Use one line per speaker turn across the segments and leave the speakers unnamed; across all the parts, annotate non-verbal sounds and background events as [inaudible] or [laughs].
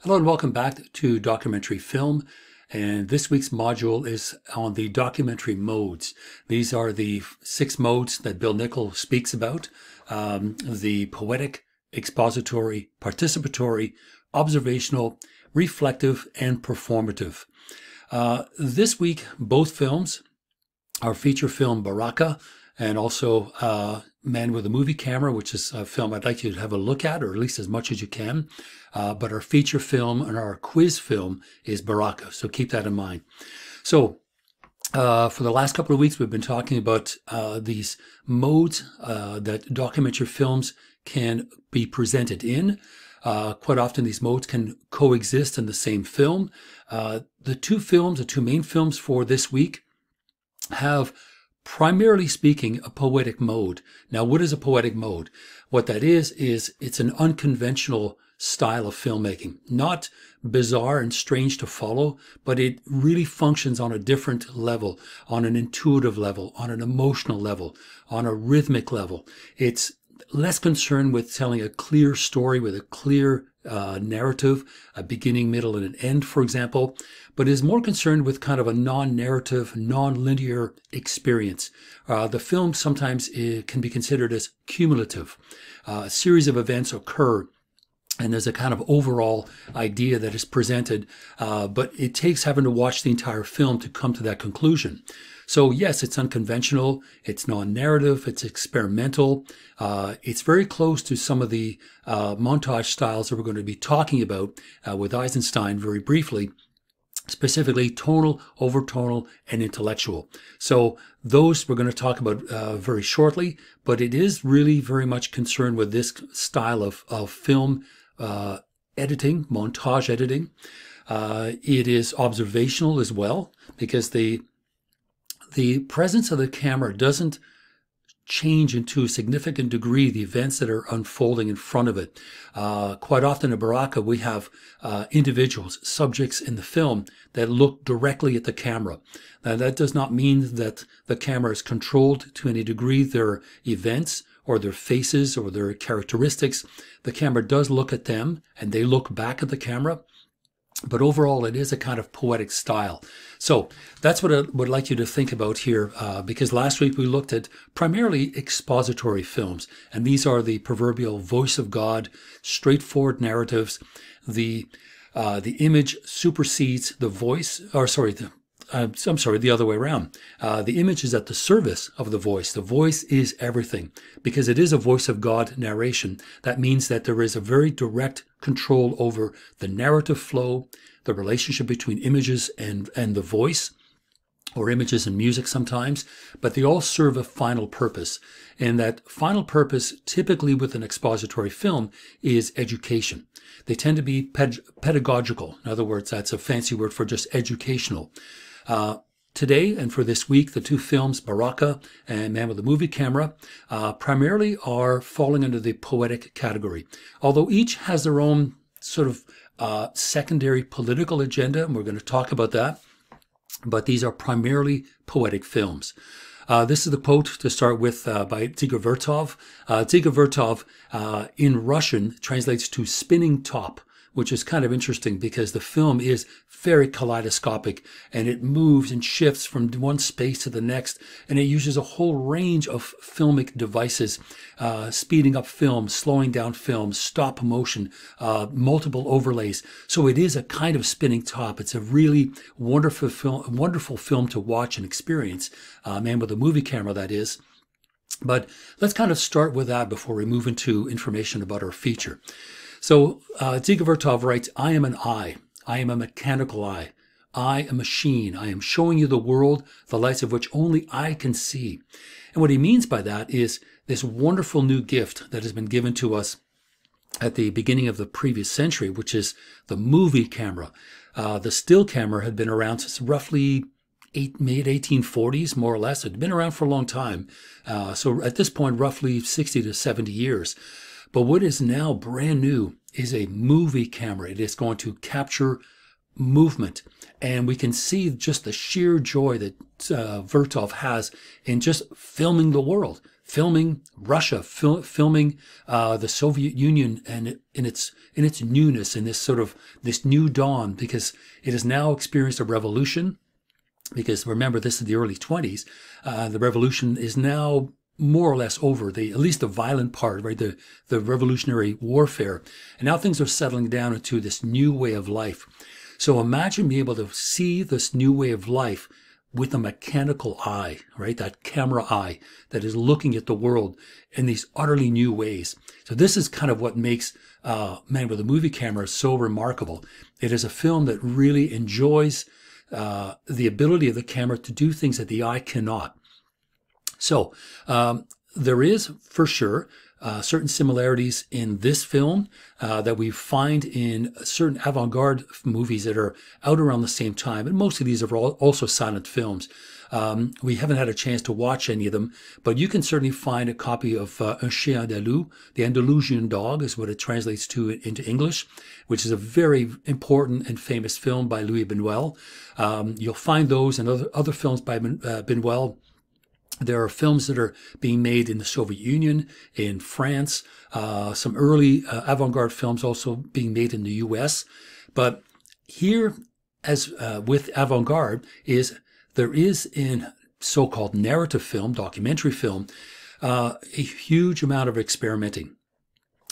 Hello and welcome back to Documentary Film. And this week's module is on the documentary modes. These are the six modes that Bill Nichol speaks about um, the poetic, expository, participatory, observational, reflective, and performative. Uh, this week, both films, our feature film Baraka and also uh, Man with a Movie Camera, which is a film I'd like you to have a look at, or at least as much as you can. Uh, but our feature film and our quiz film is Baraka, so keep that in mind. So, uh, for the last couple of weeks, we've been talking about uh, these modes uh, that documentary films can be presented in. Uh, quite often, these modes can coexist in the same film. Uh, the two films, the two main films for this week, have primarily speaking, a poetic mode. Now, what is a poetic mode? What that is, is it's an unconventional style of filmmaking, not bizarre and strange to follow, but it really functions on a different level, on an intuitive level, on an emotional level, on a rhythmic level. It's less concerned with telling a clear story with a clear uh, narrative, a beginning, middle, and an end, for example, but is more concerned with kind of a non-narrative, non-linear experience. Uh, the film sometimes uh, can be considered as cumulative. Uh, a series of events occur and there's a kind of overall idea that is presented, uh, but it takes having to watch the entire film to come to that conclusion. So yes, it's unconventional, it's non-narrative, it's experimental. Uh, it's very close to some of the uh, montage styles that we're going to be talking about uh, with Eisenstein very briefly specifically tonal, overtonal, and intellectual. So those we're going to talk about uh, very shortly, but it is really very much concerned with this style of, of film uh, editing, montage editing. Uh, it is observational as well because the the presence of the camera doesn't change into a significant degree the events that are unfolding in front of it. Uh, quite often in Baraka, we have uh, individuals, subjects in the film that look directly at the camera. Now, that does not mean that the camera is controlled to any degree their events or their faces or their characteristics. The camera does look at them and they look back at the camera. But overall, it is a kind of poetic style. So that's what I would like you to think about here, uh, because last week we looked at primarily expository films, and these are the proverbial voice of God, straightforward narratives. The uh, the image supersedes the voice, or sorry, the, uh, I'm sorry, the other way around. Uh, the image is at the service of the voice. The voice is everything because it is a voice of God narration. That means that there is a very direct control over the narrative flow, the relationship between images and, and the voice, or images and music sometimes, but they all serve a final purpose. And that final purpose, typically with an expository film, is education. They tend to be ped- pedagogical. In other words, that's a fancy word for just educational. Uh, today and for this week, the two films, Baraka and Man with a Movie Camera, uh, primarily are falling under the poetic category. Although each has their own sort of uh, secondary political agenda, and we're going to talk about that. But these are primarily poetic films. Uh, this is the quote to start with uh, by Dziga Vertov. Uh, Vertov uh, in Russian translates to spinning top which is kind of interesting because the film is very kaleidoscopic and it moves and shifts from one space to the next. And it uses a whole range of filmic devices, uh, speeding up film, slowing down film, stop motion, uh, multiple overlays. So it is a kind of spinning top. It's a really wonderful film, wonderful film to watch and experience. Uh, man with a movie camera, that is. But let's kind of start with that before we move into information about our feature. So uh, Vertov writes, I am an eye. I am a mechanical eye. I, a machine. I am showing you the world, the lights of which only I can see. And what he means by that is this wonderful new gift that has been given to us at the beginning of the previous century, which is the movie camera. Uh, the still camera had been around since roughly eight, mid 1840s, more or less. It had been around for a long time. Uh, so at this point, roughly 60 to 70 years. But what is now brand new is a movie camera. It is going to capture movement. And we can see just the sheer joy that uh, Vertov has in just filming the world, filming Russia, fil- filming uh, the Soviet Union, and in its in its newness, in this sort of this new dawn, because it has now experienced a revolution. Because remember, this is the early 20s. Uh, the revolution is now more or less over the at least the violent part right the the revolutionary warfare and now things are settling down into this new way of life so imagine being able to see this new way of life with a mechanical eye, right? That camera eye that is looking at the world in these utterly new ways. So this is kind of what makes uh, Man with a Movie Camera so remarkable. It is a film that really enjoys uh, the ability of the camera to do things that the eye cannot. So um, there is, for sure, uh, certain similarities in this film uh, that we find in certain avant-garde movies that are out around the same time. And most of these are also silent films. Um, we haven't had a chance to watch any of them, but you can certainly find a copy of uh, Un Chien Andalou, the Andalusian dog is what it translates to into English, which is a very important and famous film by Louis Buñuel. Um, you'll find those and other, other films by uh, Buñuel there are films that are being made in the Soviet Union, in France, uh, some early uh, avant garde films also being made in the US. But here, as uh, with avant garde, is there is in so called narrative film, documentary film, uh, a huge amount of experimenting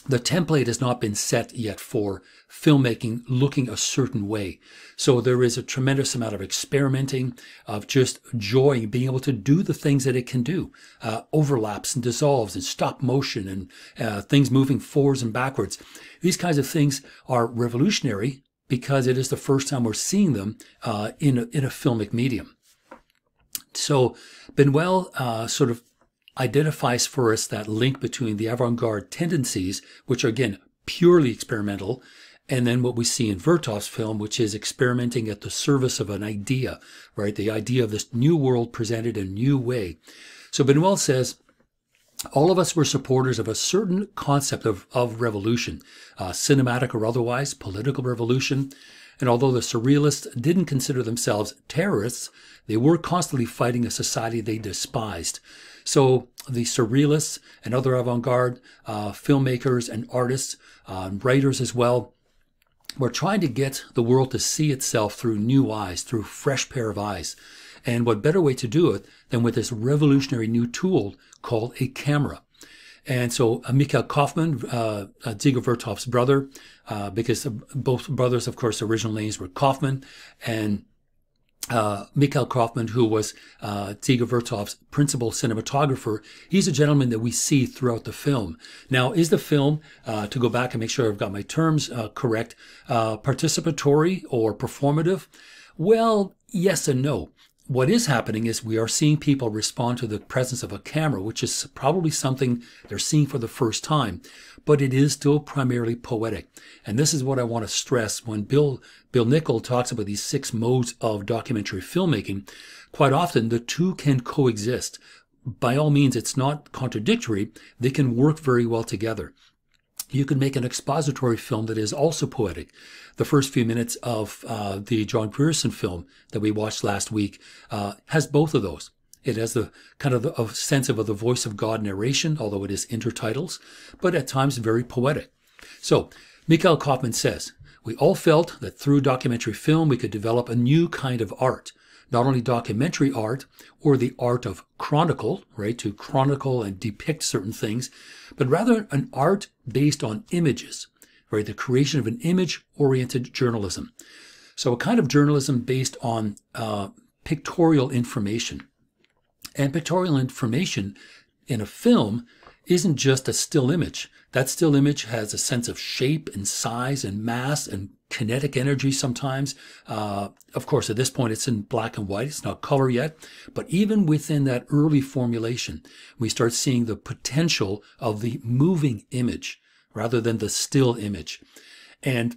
the template has not been set yet for filmmaking looking a certain way. So there is a tremendous amount of experimenting, of just joy, being able to do the things that it can do, uh, overlaps and dissolves and stop motion and uh, things moving forwards and backwards. These kinds of things are revolutionary because it is the first time we're seeing them uh, in, a, in a filmic medium. So Buñuel uh, sort of identifies for us that link between the avant-garde tendencies, which are again purely experimental, and then what we see in Vertov's film, which is experimenting at the service of an idea, right? The idea of this new world presented in a new way. So Buñuel says, all of us were supporters of a certain concept of, of revolution, uh, cinematic or otherwise, political revolution. And although the surrealists didn't consider themselves terrorists, they were constantly fighting a society they despised. So the surrealists and other avant-garde uh, filmmakers and artists, uh, writers as well, were trying to get the world to see itself through new eyes, through fresh pair of eyes. And what better way to do it than with this revolutionary new tool called a camera? And so uh, Mikhail Kaufman, uh, uh, Vertov's brother, uh, because both brothers, of course, original names were Kaufman, and uh, Mikhail Kaufman, who was uh, Dziga Vertov's principal cinematographer, he's a gentleman that we see throughout the film. Now, is the film, uh, to go back and make sure I've got my terms uh, correct, uh, participatory or performative? Well, yes and no what is happening is we are seeing people respond to the presence of a camera, which is probably something they're seeing for the first time, but it is still primarily poetic. And this is what I want to stress when Bill, Bill Nichol talks about these six modes of documentary filmmaking. Quite often the two can coexist. By all means, it's not contradictory. They can work very well together you can make an expository film that is also poetic. The first few minutes of uh, the John Grierson film that we watched last week uh, has both of those. It has the kind of the, a sense of the voice of God narration, although it is intertitles, but at times very poetic. So, Mikhail Kaufman says, we all felt that through documentary film we could develop a new kind of art, not only documentary art or the art of chronicle, right, to chronicle and depict certain things, but rather an art based on images, right, the creation of an image oriented journalism. So a kind of journalism based on uh, pictorial information. And pictorial information in a film isn't just a still image. That still image has a sense of shape and size and mass and kinetic energy sometimes. Uh, of course, at this point, it's in black and white. It's not color yet. But even within that early formulation, we start seeing the potential of the moving image rather than the still image. And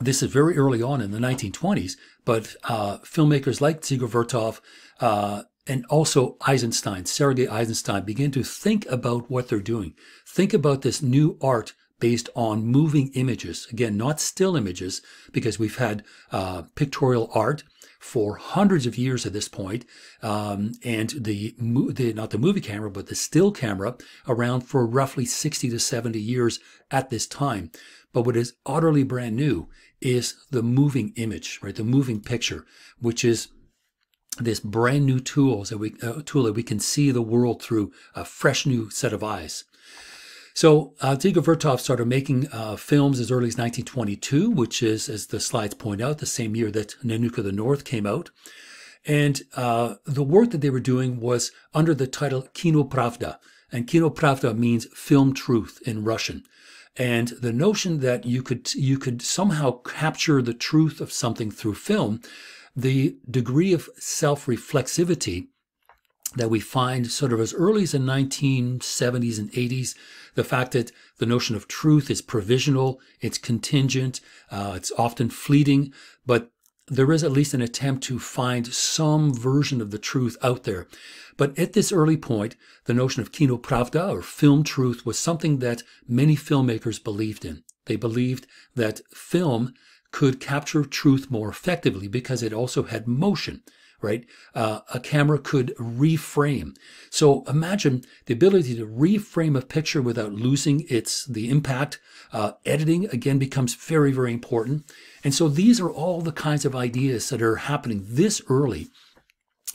this is very early on in the 1920s, but uh, filmmakers like Dziga Vertov uh, and also Eisenstein, Sergei Eisenstein, begin to think about what they're doing. Think about this new art based on moving images. Again, not still images, because we've had uh, pictorial art for hundreds of years at this point, um, and the, the not the movie camera, but the still camera around for roughly 60 to 70 years at this time. But what is utterly brand new is the moving image, right? The moving picture, which is this brand new tools that we uh, tool that we can see the world through a fresh new set of eyes. So uh, Vertov started making uh, films as early as 1922, which is, as the slides point out, the same year that Nanook of the North came out. And uh, the work that they were doing was under the title Kino Pravda. And Kino Pravda means film truth in Russian. And the notion that you could you could somehow capture the truth of something through film, the degree of self-reflexivity that we find sort of as early as the 1970s and 80s. The fact that the notion of truth is provisional, it's contingent, uh, it's often fleeting, but there is at least an attempt to find some version of the truth out there. But at this early point, the notion of kino pravda or film truth was something that many filmmakers believed in. They believed that film could capture truth more effectively because it also had motion right? Uh, a camera could reframe. So imagine the ability to reframe a picture without losing its the impact. Uh, editing again becomes very very important. And so these are all the kinds of ideas that are happening this early,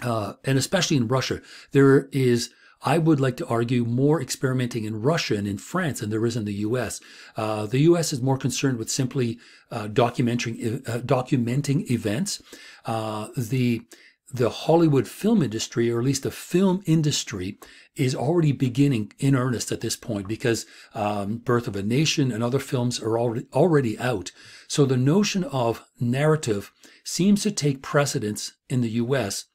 uh, and especially in Russia. There is I would like to argue more experimenting in Russia and in France than there is in the U.S. Uh, the U.S. is more concerned with simply uh, documenting uh, documenting events. Uh, the the Hollywood film industry, or at least the film industry, is already beginning in earnest at this point because um, Birth of a Nation and other films are already already out. So the notion of narrative seems to take precedence in the U.S.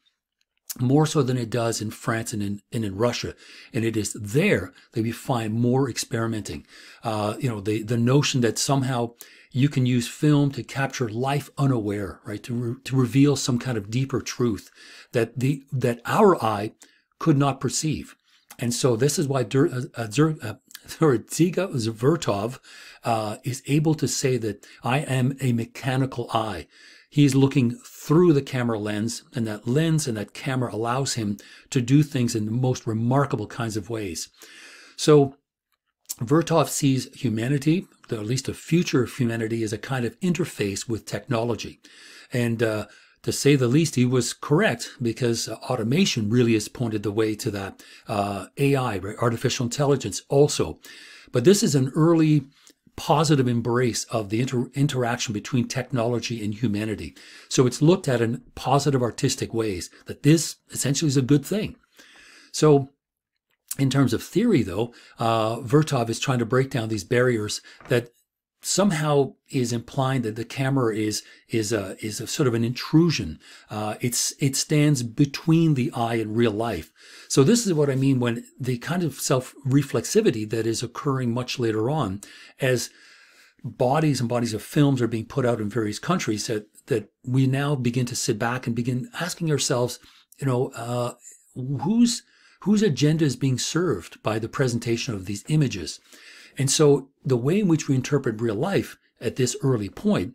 more so than it does in France and in, and in Russia, and it is there that we find more experimenting. Uh, you know, the the notion that somehow you can use film to capture life unaware, right? To, re- to reveal some kind of deeper truth that the that our eye could not perceive. And so this is why Dur- uh, uh, uh [laughs] Dziga Vertov uh, is able to say that I am a mechanical eye. He's looking through the camera lens, and that lens and that camera allows him to do things in the most remarkable kinds of ways. So Vertov sees humanity, or at least a future of humanity, as a kind of interface with technology. And uh, to say the least, he was correct because automation really has pointed the way to that. Uh, AI, artificial intelligence, also. But this is an early positive embrace of the inter- interaction between technology and humanity. So it's looked at in positive artistic ways that this essentially is a good thing. So in terms of theory, though, uh, Vertov is trying to break down these barriers that somehow is implying that the camera is is a is a sort of an intrusion. Uh, it's it stands between the eye and real life. So this is what I mean when the kind of self reflexivity that is occurring much later on, as bodies and bodies of films are being put out in various countries, that that we now begin to sit back and begin asking ourselves, you know, uh, who's whose agenda is being served by the presentation of these images. And so the way in which we interpret real life at this early point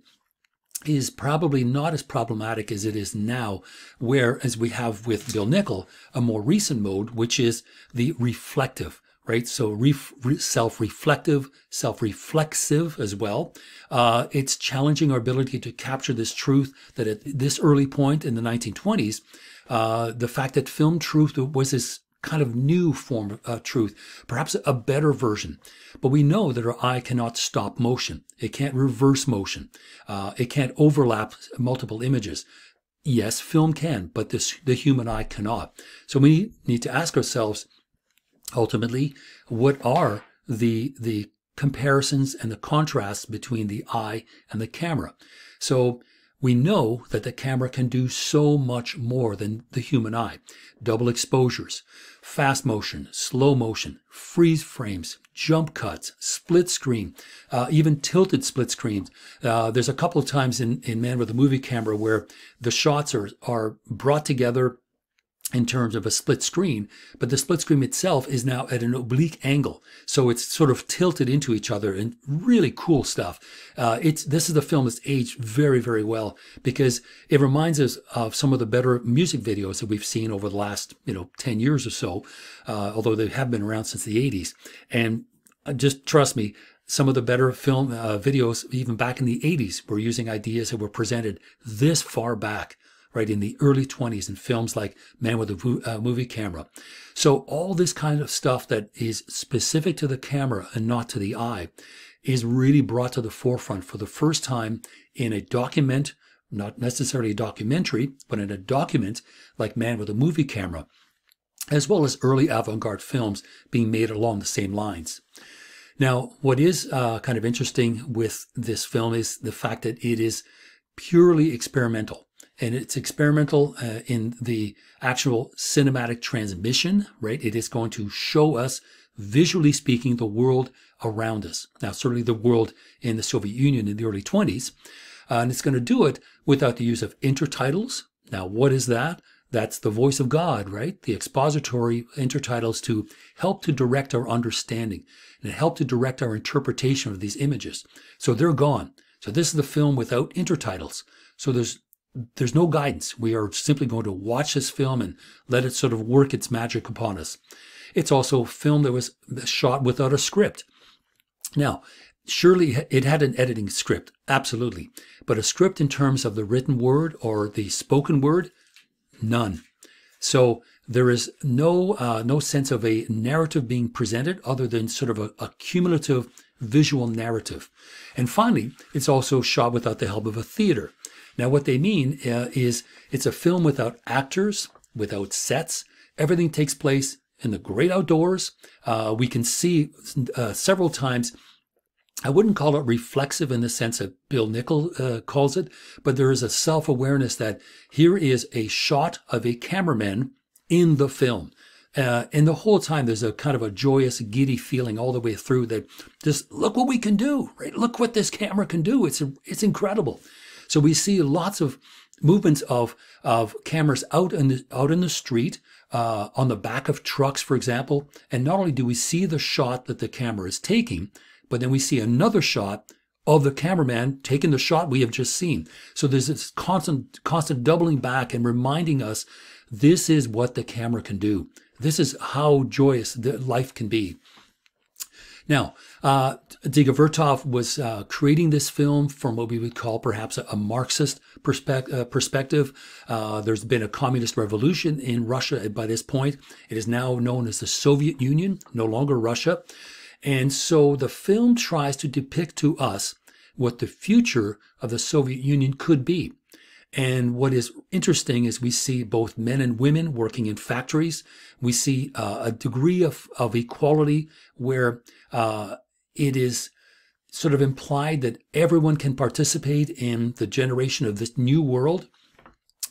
is probably not as problematic as it is now, where, as we have with Bill Nichol, a more recent mode, which is the reflective, right? So ref, self-reflective, self-reflexive as well. Uh, it's challenging our ability to capture this truth that at this early point in the 1920s, uh, the fact that film truth was this kind of new form of uh, truth, perhaps a better version. But we know that our eye cannot stop motion. It can't reverse motion. Uh, it can't overlap multiple images. Yes, film can, but this, the human eye cannot. So we need to ask ourselves, ultimately, what are the, the comparisons and the contrasts between the eye and the camera? So we know that the camera can do so much more than the human eye. Double exposures, fast motion, slow motion, freeze frames, jump cuts, split screen, uh, even tilted split screens. Uh, there's a couple of times in, in Man with a Movie Camera where the shots are, are brought together in terms of a split screen, but the split screen itself is now at an oblique angle, so it's sort of tilted into each other, and really cool stuff. Uh, it's this is the film that's aged very, very well because it reminds us of some of the better music videos that we've seen over the last you know ten years or so, uh, although they have been around since the '80s. And uh, just trust me, some of the better film uh, videos, even back in the 80s, were using ideas that were presented this far back right, in the early 20s in films like Man with a uh, Movie Camera. So all this kind of stuff that is specific to the camera and not to the eye is really brought to the forefront for the first time in a document, not necessarily a documentary, but in a document like Man with a Movie Camera, as well as early avant-garde films being made along the same lines. Now, what is uh, kind of interesting with this film is the fact that it is purely experimental and it's experimental uh, in the actual cinematic transmission, right? It is going to show us, visually speaking, the world around us. Now, certainly the world in the Soviet Union in the early 20s. Uh, and it's going to do it without the use of intertitles. Now, what is that? That's the voice of God, right? The expository intertitles to help to direct our understanding and help to direct our interpretation of these images. So they're gone. So this is the film without intertitles. So there's there's no guidance. We are simply going to watch this film and let it sort of work its magic upon us. It's also a film that was shot without a script. Now, surely it had an editing script, absolutely. But a script in terms of the written word or the spoken word, none. So there is no uh, no sense of a narrative being presented other than sort of a, a cumulative visual narrative. And finally, it's also shot without the help of a theater. Now, what they mean uh, is it's a film without actors, without sets. Everything takes place in the great outdoors. Uh, we can see uh, several times. I wouldn't call it reflexive in the sense that Bill Nichol uh, calls it, but there is a self awareness that here is a shot of a cameraman in the film. Uh, and the whole time there's a kind of a joyous, giddy feeling all the way through that just look what we can do, right? Look what this camera can do. It's it's incredible. So we see lots of movements of of cameras out in the out in the street, uh, on the back of trucks, for example. And not only do we see the shot that the camera is taking, but then we see another shot of the cameraman taking the shot we have just seen. So there's this constant constant doubling back and reminding us this is what the camera can do. This is how joyous life can be. Now, uh, Vertov was uh, creating this film from what we would call perhaps a, a Marxist uh, perspective. Uh, there's been a communist revolution in Russia by this point. It is now known as the Soviet Union, no longer Russia. And so the film tries to depict to us what the future of the Soviet Union could be. And what is interesting is we see both men and women working in factories. We see uh, a degree of, of equality where uh, it is sort of implied that everyone can participate in the generation of this new world.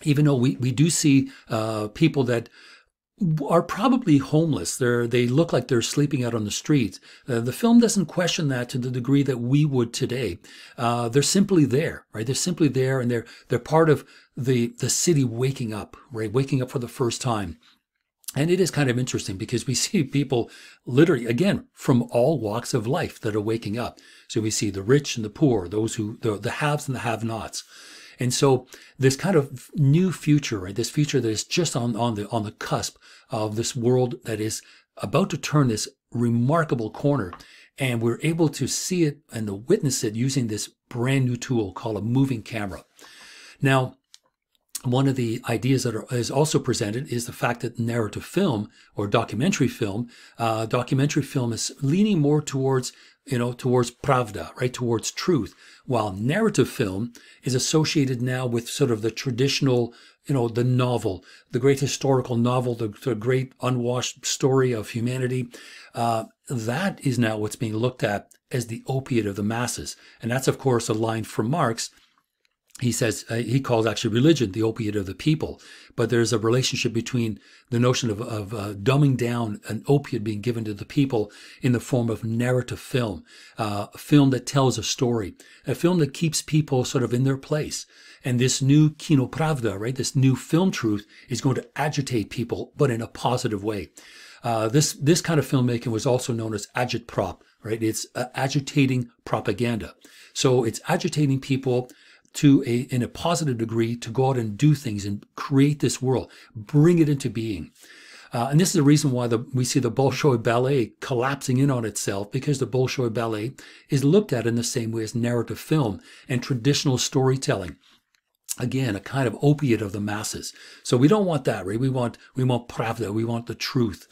Even though we, we do see uh, people that are probably homeless. They're, they look like they're sleeping out on the street. Uh, the film doesn't question that to the degree that we would today. Uh, they're simply there, right? They're simply there and they're, they're part of the, the city waking up, right? Waking up for the first time. And it is kind of interesting because we [laughs] see people literally, again, from all walks of life that are waking up. So we see the rich and the poor, those who, the, the haves and the have nots. And so this kind of new future, right? This future that is just on, on the on the cusp of this world that is about to turn this remarkable corner. And we're able to see it and to witness it using this brand new tool called a moving camera. Now, one of the ideas that are, is also presented is the fact that narrative film or documentary film, uh, documentary film is leaning more towards you know, towards pravda, right, towards truth, while narrative film is associated now with sort of the traditional, you know, the novel, the great historical novel, the, the great unwashed story of humanity. Uh, that is now what's being looked at as the opiate of the masses. And that's, of course, a line from Marx he says uh, he calls actually religion the opiate of the people but there's a relationship between the notion of, of uh, dumbing down an opiate being given to the people in the form of narrative film uh, a film that tells a story a film that keeps people sort of in their place. And this new kino pravda right this new film truth is going to agitate people but in a positive way. Uh, this this kind of filmmaking was also known as agitprop right? It's uh, agitating propaganda. So it's agitating people to a in a positive degree to go out and do things and create this world, bring it into being. Uh, and this is the reason why the, we see the Bolshoi ballet collapsing in on itself because the Bolshoi ballet is looked at in the same way as narrative film and traditional storytelling. Again, a kind of opiate of the masses. So we don't want that, right? We want we want pravda, we want the truth.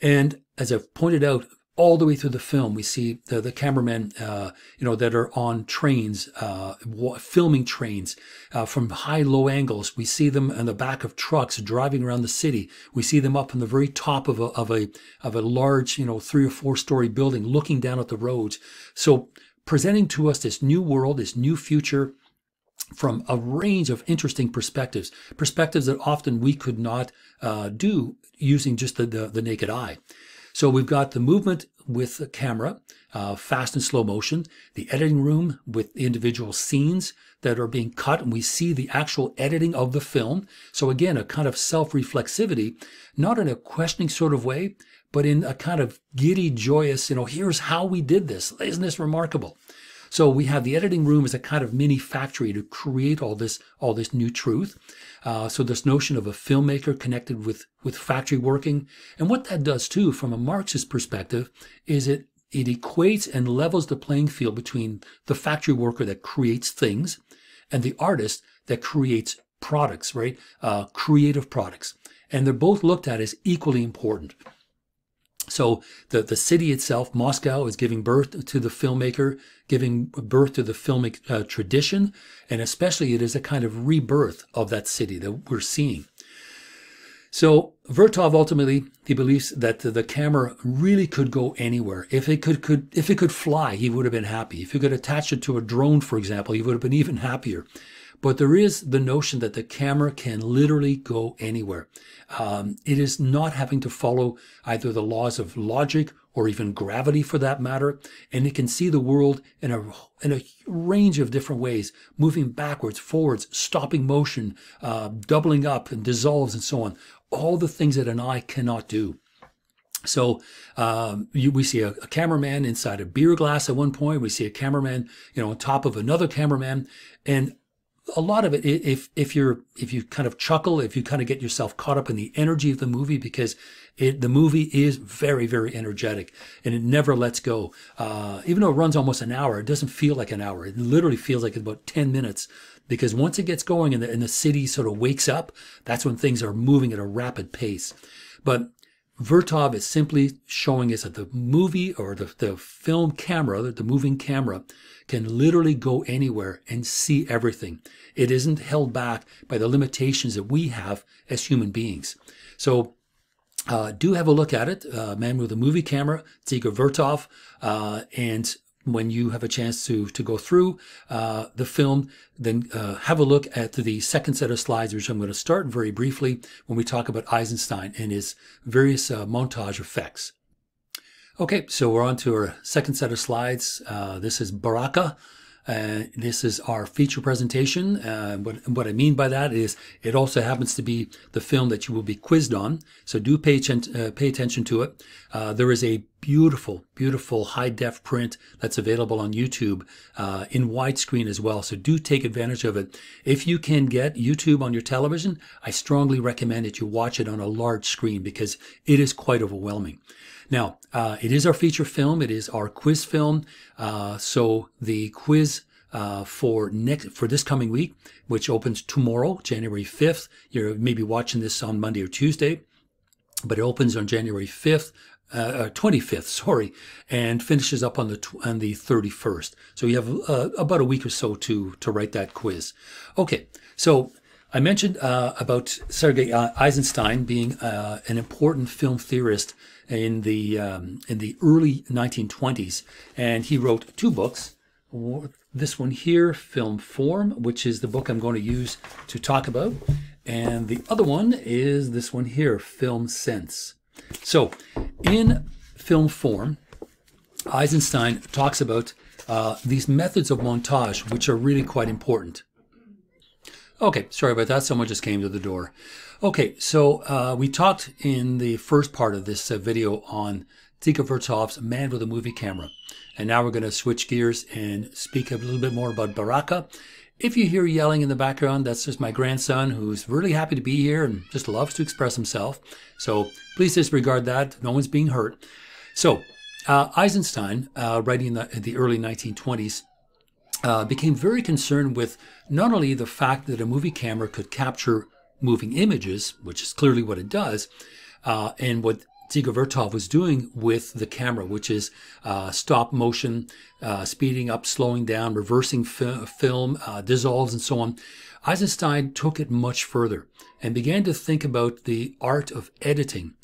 And as I've pointed out, all the way through the film, we see the, the cameramen, uh, you know, that are on trains, uh, filming trains uh, from high, low angles. We see them on the back of trucks driving around the city. We see them up on the very top of a, of a, of a large, you know, three or four story building looking down at the roads. So presenting to us this new world, this new future, from a range of interesting perspectives, perspectives that often we could not uh, do using just the, the, the naked eye. So we've got the movement with the camera, uh, fast and slow motion, the editing room with individual scenes that are being cut, and we see the actual editing of the film. So again, a kind of self-reflexivity, not in a questioning sort of way, but in a kind of giddy, joyous, you know, here's how we did this. Isn't this remarkable? So we have the editing room as a kind of mini factory to create all this all this new truth. Uh, so this notion of a filmmaker connected with with factory working, and what that does too, from a Marxist perspective, is it it equates and levels the playing field between the factory worker that creates things and the artist that creates products, right? Uh, creative products. And they're both looked at as equally important. So the, the city itself, Moscow, is giving birth to the filmmaker, giving birth to the filmic uh, tradition, and especially it is a kind of rebirth of that city that we're seeing. So Vertov ultimately he believes that the, camera really could go anywhere. If it could, could if it could fly, he would have been happy. If you could attach it to a drone, for example, he would have been even happier. But there is the notion that the camera can literally go anywhere. Um, it is not having to follow either the laws of logic or even gravity for that matter. And it can see the world in a, in a range of different ways, moving backwards, forwards, stopping motion, uh, doubling up and dissolves and so on. All the things that an eye cannot do. So um, you, we see a, a, cameraman inside a beer glass at one point. We see a cameraman, you know, on top of another cameraman, and a lot of it, if if you're if you kind of chuckle, if you kind of get yourself caught up in the energy of the movie, because it the movie is very very energetic and it never lets go. Uh, even though it runs almost an hour, it doesn't feel like an hour. It literally feels like about ten minutes because once it gets going and the, and the city sort of wakes up, that's when things are moving at a rapid pace. But Vertov is simply showing us that the movie or the, the film camera, the moving camera, can literally go anywhere and see everything. It isn't held back by the limitations that we have as human beings. So uh, do have a look at it. Uh, Man with a movie camera, Dziga Vertov, uh, and when you have a chance to to go through uh, the film, then uh, have a look at the second set of slides, which I'm going to start very briefly when we talk about Eisenstein and his various uh, montage effects. Okay, so we're on to our second set of slides. Uh, this is Baraka. Uh, this is our feature presentation. Uh, what, what, I mean by that is it also happens to be the film that you will be quizzed on. So do pay, uh, pay attention to it. Uh, there is a beautiful, beautiful high def print that's available on YouTube uh, in widescreen as well. So do take advantage of it. If you can get YouTube on your television, I strongly recommend that you watch it on a large screen because it is quite overwhelming. Now, uh, it is our feature film. It is our quiz film. Uh, so the quiz uh, for next for this coming week, which opens tomorrow, January 5th. You're maybe watching this on Monday or Tuesday, but it opens on January 5th. Uh, 25th, uh, [laughs] sorry, and finishes up on the on the 31st. So you have uh, about a week or so to to write that quiz. Okay, so I mentioned uh, about Sergei Eisenstein being uh, an important film theorist in the um, in the early 1920s, and he wrote two books. this one here, Film Form, which is the book I'm going to use to talk about. And the other one is this one here, Film Sense. So, in Film Form, Eisenstein talks about uh, these methods of montage, which are really quite important. Okay, sorry about that. Someone just came to the door. Okay, so uh, we talked in the first part of this uh, video on Dziga Vertov's Man with a Movie Camera. And now we're going to switch gears and speak a little bit more about Baraka. If you hear yelling in the background, that's just my grandson who's really happy to be here and just loves to express himself. So please disregard that. No one's being hurt. So uh, Eisenstein, uh, writing in the, in the, early 1920s, uh, became very concerned with not only the fact that a movie camera could capture moving images, which is clearly what it does, uh, and what Dziga Vertov was doing with the camera, which is uh, stop motion, uh, speeding up, slowing down, reversing fi- film, dissolves, and so on. Eisenstein took it much further and began to think about the art of editing.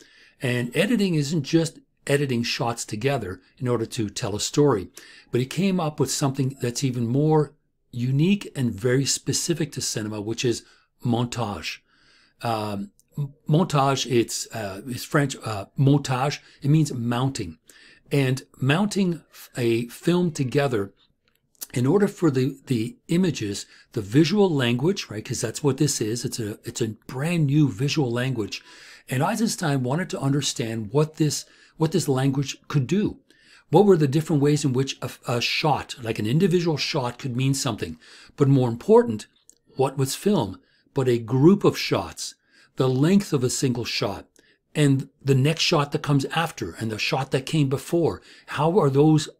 And editing isn't just editing shots together in order to tell a story. But he came up with something that's even more unique and very specific to cinema, which is montage. Um, montage, it's, uh, it's French, uh, montage, it means mounting. And mounting a film together in order for the, the images, the visual language, right? Because that's what this is. It's a, it's a brand new visual language. And Eisenstein wanted to understand what this what this language could do. What were the different ways in which a, a shot, like an individual shot, could mean something? But more important, what was film but a group of shots, the length of a single shot, and the next shot that comes after, and the shot that came before? How are those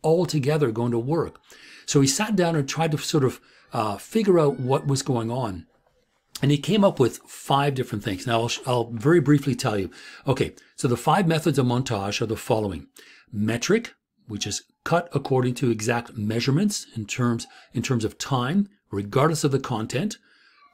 all together going to work? So he sat down and tried to sort of uh, figure out what was going on. And he came up with five different things. Now, I'll, I'll, very briefly tell you. Okay, so the five methods of montage are the following metric, which is cut according to exact measurements in terms, in terms of time, regardless of the content.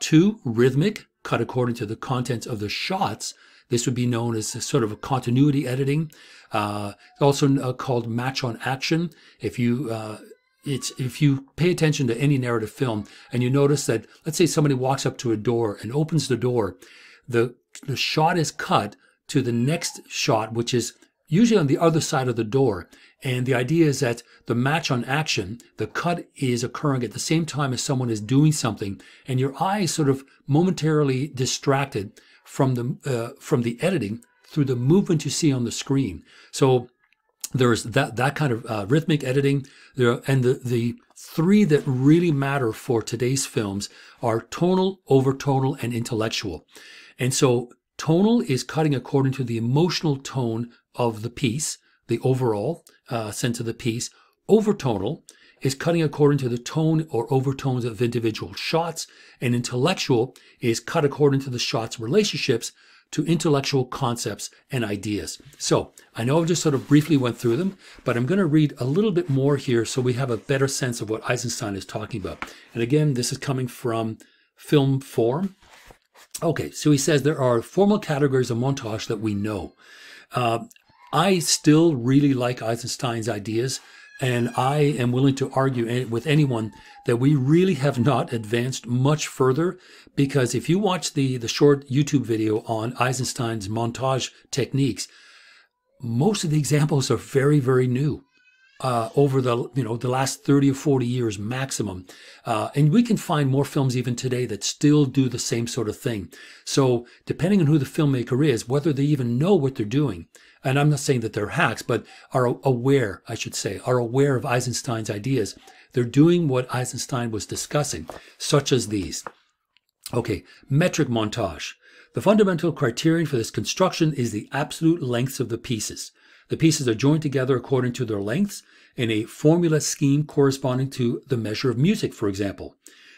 Two, rhythmic, cut according to the content of the shots. This would be known as sort of a continuity editing. Uh, also uh, called match on action. If you uh, it's if you pay attention to any narrative film and you notice that let's say somebody walks up to a door and opens the door the the shot is cut to the next shot which is usually on the other side of the door. And the idea is that the match on action the cut is occurring at the same time as someone is doing something and your eye is sort of momentarily distracted from the uh, from the editing through the movement you see on the screen. So there's that that kind of uh, rhythmic editing. There and the the three that really matter for today's films are tonal overtonal and intellectual. And so tonal is cutting according to the emotional tone of the piece the overall uh, sense of the piece. Overtonal is cutting according to the tone or overtones of individual shots. And intellectual is cut according to the shots relationships to intellectual concepts and ideas. So I know I've just sort of briefly went through them, but I'm going to read a little bit more here so we have a better sense of what Eisenstein is talking about. And again, this is coming from film form. Okay, so he says there are formal categories of montage that we know. Uh, I still really like Eisenstein's ideas, and I am willing to argue with anyone that we really have not advanced much further because if you watch the, the short YouTube video on Eisenstein's montage techniques, most of the examples are very, very new. Uh, over the you know the last 30 or 40 years maximum uh, and we can find more films even today that still do the same sort of thing so depending on who the filmmaker is whether they even know what they're doing and i'm not saying that they're hacks but are aware i should say are aware of eisenstein's ideas they're doing what Eisenstein was discussing, such as these. Okay, metric montage. The fundamental criterion for this construction is the absolute lengths of the pieces. The pieces are joined together according to their lengths in a formula scheme corresponding to the measure of music, for example.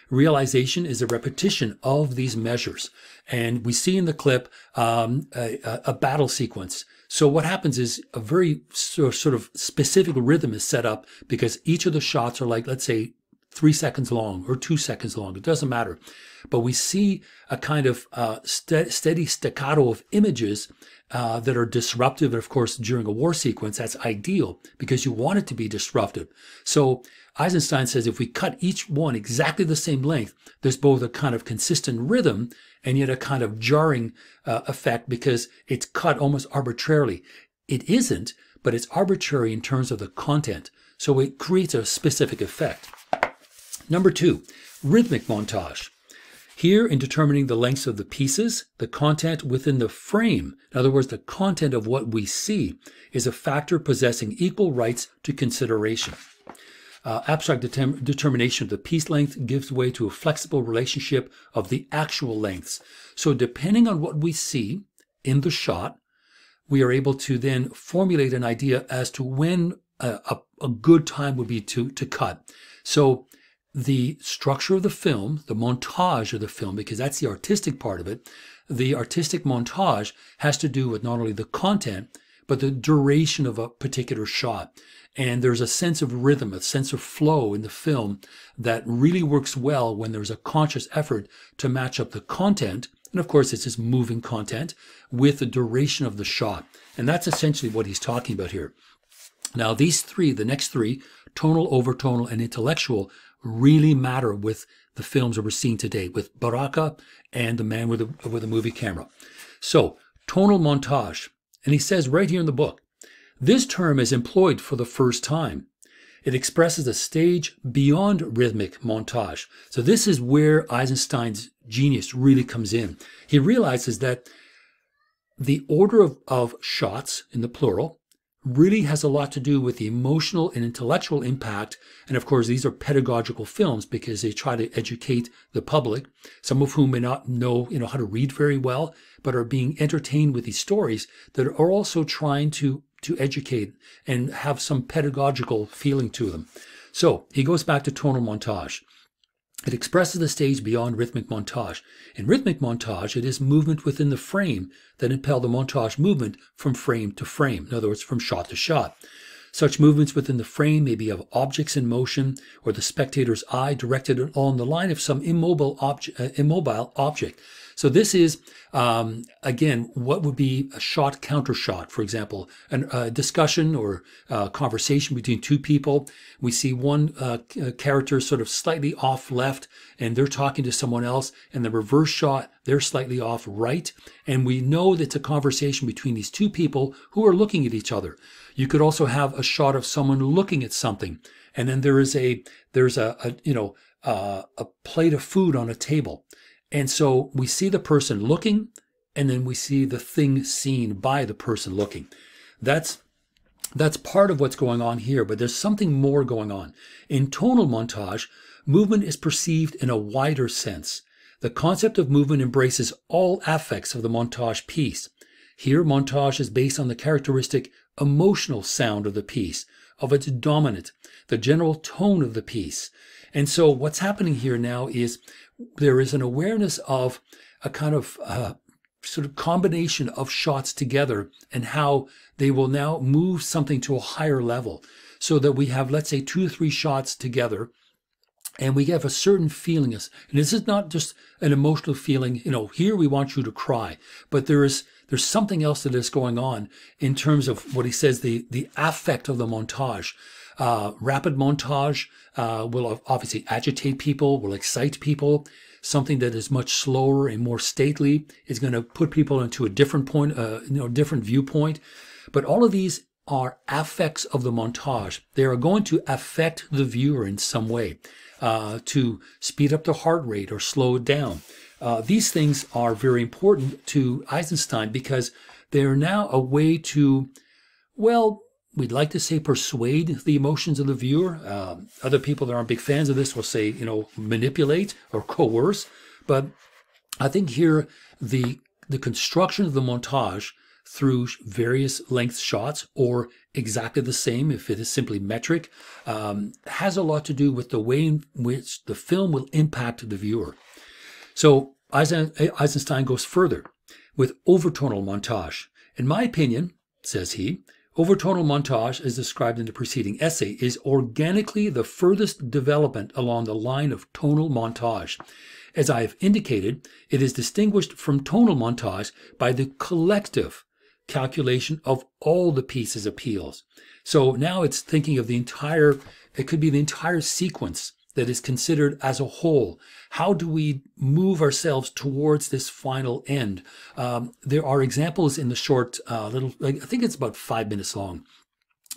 Realization is a repetition of these measures. And we see in the clip um, a, a battle sequence so what happens is a very sort of specific rhythm is set up because each of the shots are like, let's say, three seconds long or two seconds long. It doesn't matter. But we see a kind of uh, st- steady staccato of images uh, that are disruptive. And of course, during a war sequence, that's ideal because you want it to be disruptive. So Eisenstein says if we cut each one exactly the same length, there's both a kind of consistent rhythm and yet a kind of jarring uh, effect because it's cut almost arbitrarily. It isn't, but it's arbitrary in terms of the content. So it creates a specific effect. Number two, rhythmic montage. Here, in determining the lengths of the pieces, the content within the frame, in other words, the content of what we see, is a factor possessing equal rights to consideration. Uh, abstract determ- determination of the piece length gives way to a flexible relationship of the actual lengths. So, depending on what we see in the shot, we are able to then formulate an idea as to when a, a, a good time would be to, to cut. So, the structure of the film, the montage of the film, because that's the artistic part of it, the artistic montage has to do with not only the content, but the duration of a particular shot. And there's a sense of rhythm, a sense of flow in the film that really works well when there's a conscious effort to match up the content. And of course, it's just moving content with the duration of the shot. And that's essentially what he's talking about here. Now, these three, the next three, tonal, overtonal, and intellectual, really matter with the films that we're seeing today, with Baraka and the man with a, with a movie camera. So, tonal montage. And he says right here in the book, this term is employed for the first time. It expresses a stage beyond rhythmic montage. So this is where Eisenstein's genius really comes in. He realizes that the order of, of shots in the plural really has a lot to do with the emotional and intellectual impact. And of course, these are pedagogical films because they try to educate the public, some of whom may not know, you know, how to read very well, but are being entertained with these stories that are also trying to, to educate and have some pedagogical feeling to them. So he goes back to tonal montage. It expresses the stage beyond rhythmic montage. In rhythmic montage, it is movement within the frame that impel the montage movement from frame to frame, in other words, from shot to shot. Such movements within the frame may be of objects in motion or the spectator's eye directed along the line of some immobile, obje- uh, immobile object. So this is, um, again, what would be a shot counter shot, for example, a discussion or a conversation between two people. We see one uh, uh, character sort of slightly off left and they're talking to someone else and the reverse shot, they're slightly off right. And we know that it's a conversation between these two people who are looking at each other. You could also have a shot of someone looking at something. And then there is a, there's a, a you know, uh, a plate of food on a table. And so we see the person looking, and then we see the thing seen by the person looking. That's that's part of what's going on here, but there's something more going on. In tonal montage, movement is perceived in a wider sense. The concept of movement embraces all affects of the montage piece. Here, montage is based on the characteristic emotional sound of the piece, of its dominant, the general tone of the piece. And so what's happening here now is there is an awareness of a kind of uh, sort of combination of shots together and how they will now move something to a higher level so that we have, let's say, two or three shots together and we have a certain feeling. And this is not just an emotional feeling, you know, here we want you to cry, but there is, there's something else that is going on in terms of what he says, the, the affect of the montage. Uh, rapid montage uh, will obviously agitate people, will excite people. Something that is much slower and more stately is going to put people into a different point, uh, you know, different viewpoint. But all of these are affects of the montage. They are going to affect the viewer in some way uh, to speed up the heart rate or slow it down. Uh, these things are very important to Eisenstein because they are now a way to, well, we'd like to say persuade the emotions of the viewer. Um, other people that aren't big fans of this will say, you know, manipulate or coerce. But I think here the the construction of the montage through various length shots or exactly the same if it is simply metric um, has a lot to do with the way in which the film will impact the viewer. So Eisenstein goes further with overtonal montage. In my opinion, says he, Overtonal montage, as described in the preceding essay, is organically the furthest development along the line of tonal montage. As I have indicated, it is distinguished from tonal montage by the collective calculation of all the piece's appeals. So now it's thinking of the entire It could be the entire sequence that is considered as a whole. How do we move ourselves towards this final end? Um, there are examples in the short uh, little, I think it's about five minutes long.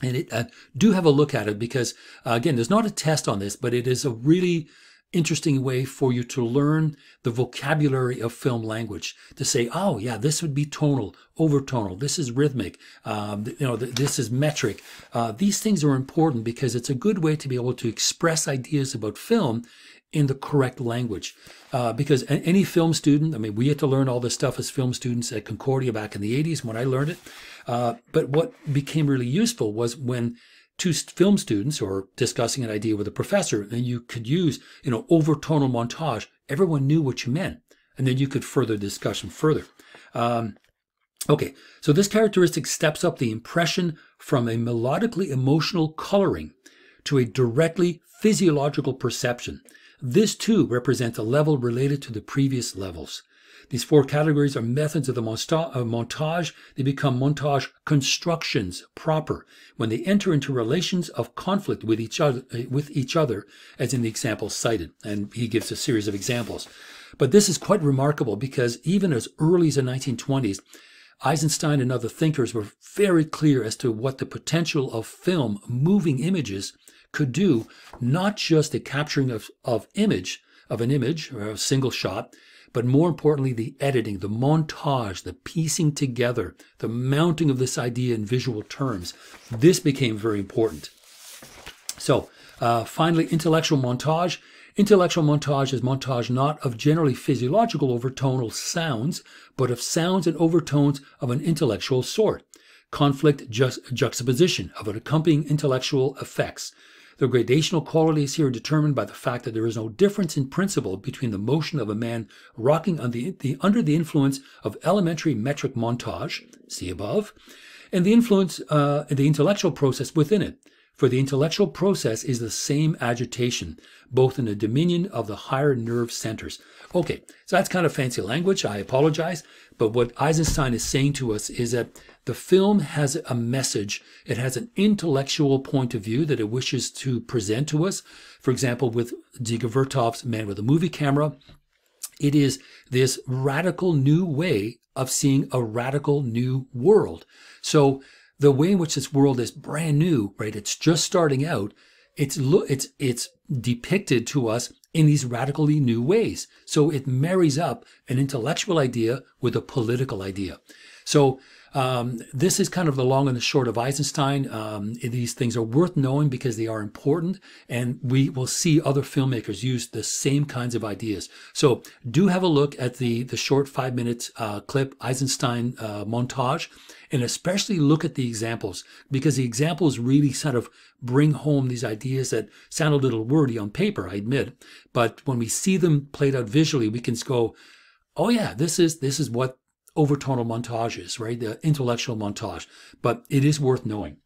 And it, uh, do have a look at it because, uh, again, there's not a test on this, but it is a really interesting way for you to learn the vocabulary of film language to say oh yeah this would be tonal overtonal. This is rhythmic. Um, you know this is metric. Uh, these things are important because it's a good way to be able to express ideas about film in the correct language. Uh, because any film student i mean we had to learn all this stuff as film students at concordia back in the 80s when i learned it. Uh, but what became really useful was when two film students or discussing an idea with a professor, and you could use, you know, overtonal montage. Everyone knew what you meant, and then you could further discussion further. Um, okay, so this characteristic steps up the impression from a melodically emotional coloring to a directly physiological perception. This too represents a level related to the previous levels. These four categories are methods of the montage. They become montage constructions proper when they enter into relations of conflict with each other, eh, with each other, as in the example cited. And he gives a series of examples. But this is quite remarkable because even as early as the 1920s, Eisenstein and other thinkers were very clear as to what the potential of film, moving images, could do, not just the capturing of, of image, of an image or a single shot, but more importantly, the editing, the montage, the piecing together, the mounting of this idea in visual terms. This became very important. So, uh, finally, intellectual montage. Intellectual montage is montage not of generally physiological overtonal sounds, but of sounds and overtones of an intellectual sort. Conflict ju- juxtaposition of an accompanying intellectual effects. The gradational quality is here determined by the fact that there is no difference in principle between the motion of a man rocking the, the, under the influence of elementary metric montage, see above, and the influence, uh, the intellectual process within it. For the intellectual process is the same agitation, both in the dominion of the higher nerve centers. Okay, so that's kind of fancy language. I apologize. But what Eisenstein is saying to us is that the film has a message. It has an intellectual point of view that it wishes to present to us. For example, with Dziga Vertov's Man with a Movie Camera, it is this radical new way of seeing a radical new world. So the way in which this world is brand new, right? It's just starting out. It's it's it's depicted to us in these radically new ways. So it marries up an intellectual idea with a political idea. So um, this is kind of the long and the short of Eisenstein. Um, these things are worth knowing because they are important, and we will see other filmmakers use the same kinds of ideas. So do have a look at the the short five minute uh, clip Eisenstein uh, montage, and especially look at the examples because the examples really sort of bring home these ideas that sound a little wordy on paper, I admit, but when we see them played out visually, we can go, "Oh yeah, this is this is what overtonal montages, right? The intellectual montage, but it is worth knowing.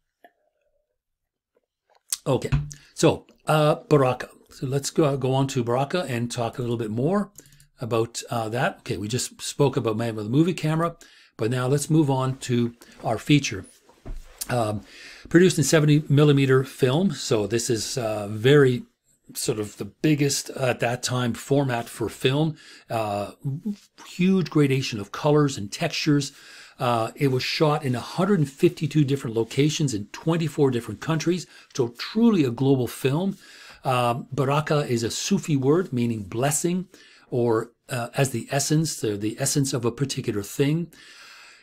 Okay, so uh, Baraka. So let's go, go on to Baraka and talk a little bit more about uh, that. Okay, we just spoke about Man with movie camera, but now let's move on to our feature. Um, produced in 70 millimeter film, so this is uh, very sort of the biggest at that time format for film. Uh, huge gradation of colors and textures. Uh, it was shot in 152 different locations in 24 different countries, so truly a global film. Uh, baraka is a Sufi word meaning blessing, or uh, as the essence, the, the essence of a particular thing.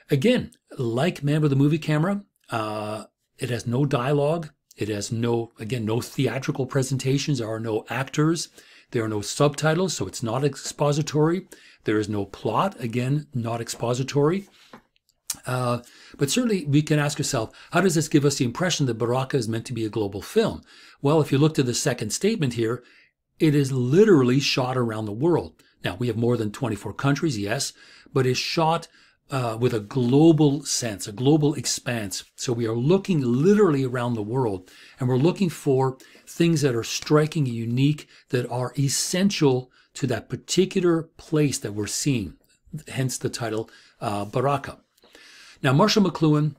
Again, like Man with a Movie Camera, uh, it has no dialogue. It has no, again, no theatrical presentations. There are no actors. There are no subtitles, so it's not expository. There is no plot, again, not expository. Uh, but certainly we can ask ourselves, how does this give us the impression that Baraka is meant to be a global film? Well, if you look to the second statement here, it is literally shot around the world. Now, we have more than 24 countries, yes, but it's shot uh, with a global sense, a global expanse. So we are looking literally around the world and we're looking for things that are striking unique that are essential to that particular place that we're seeing. Hence the title uh, Baraka. Now, Marshall McLuhan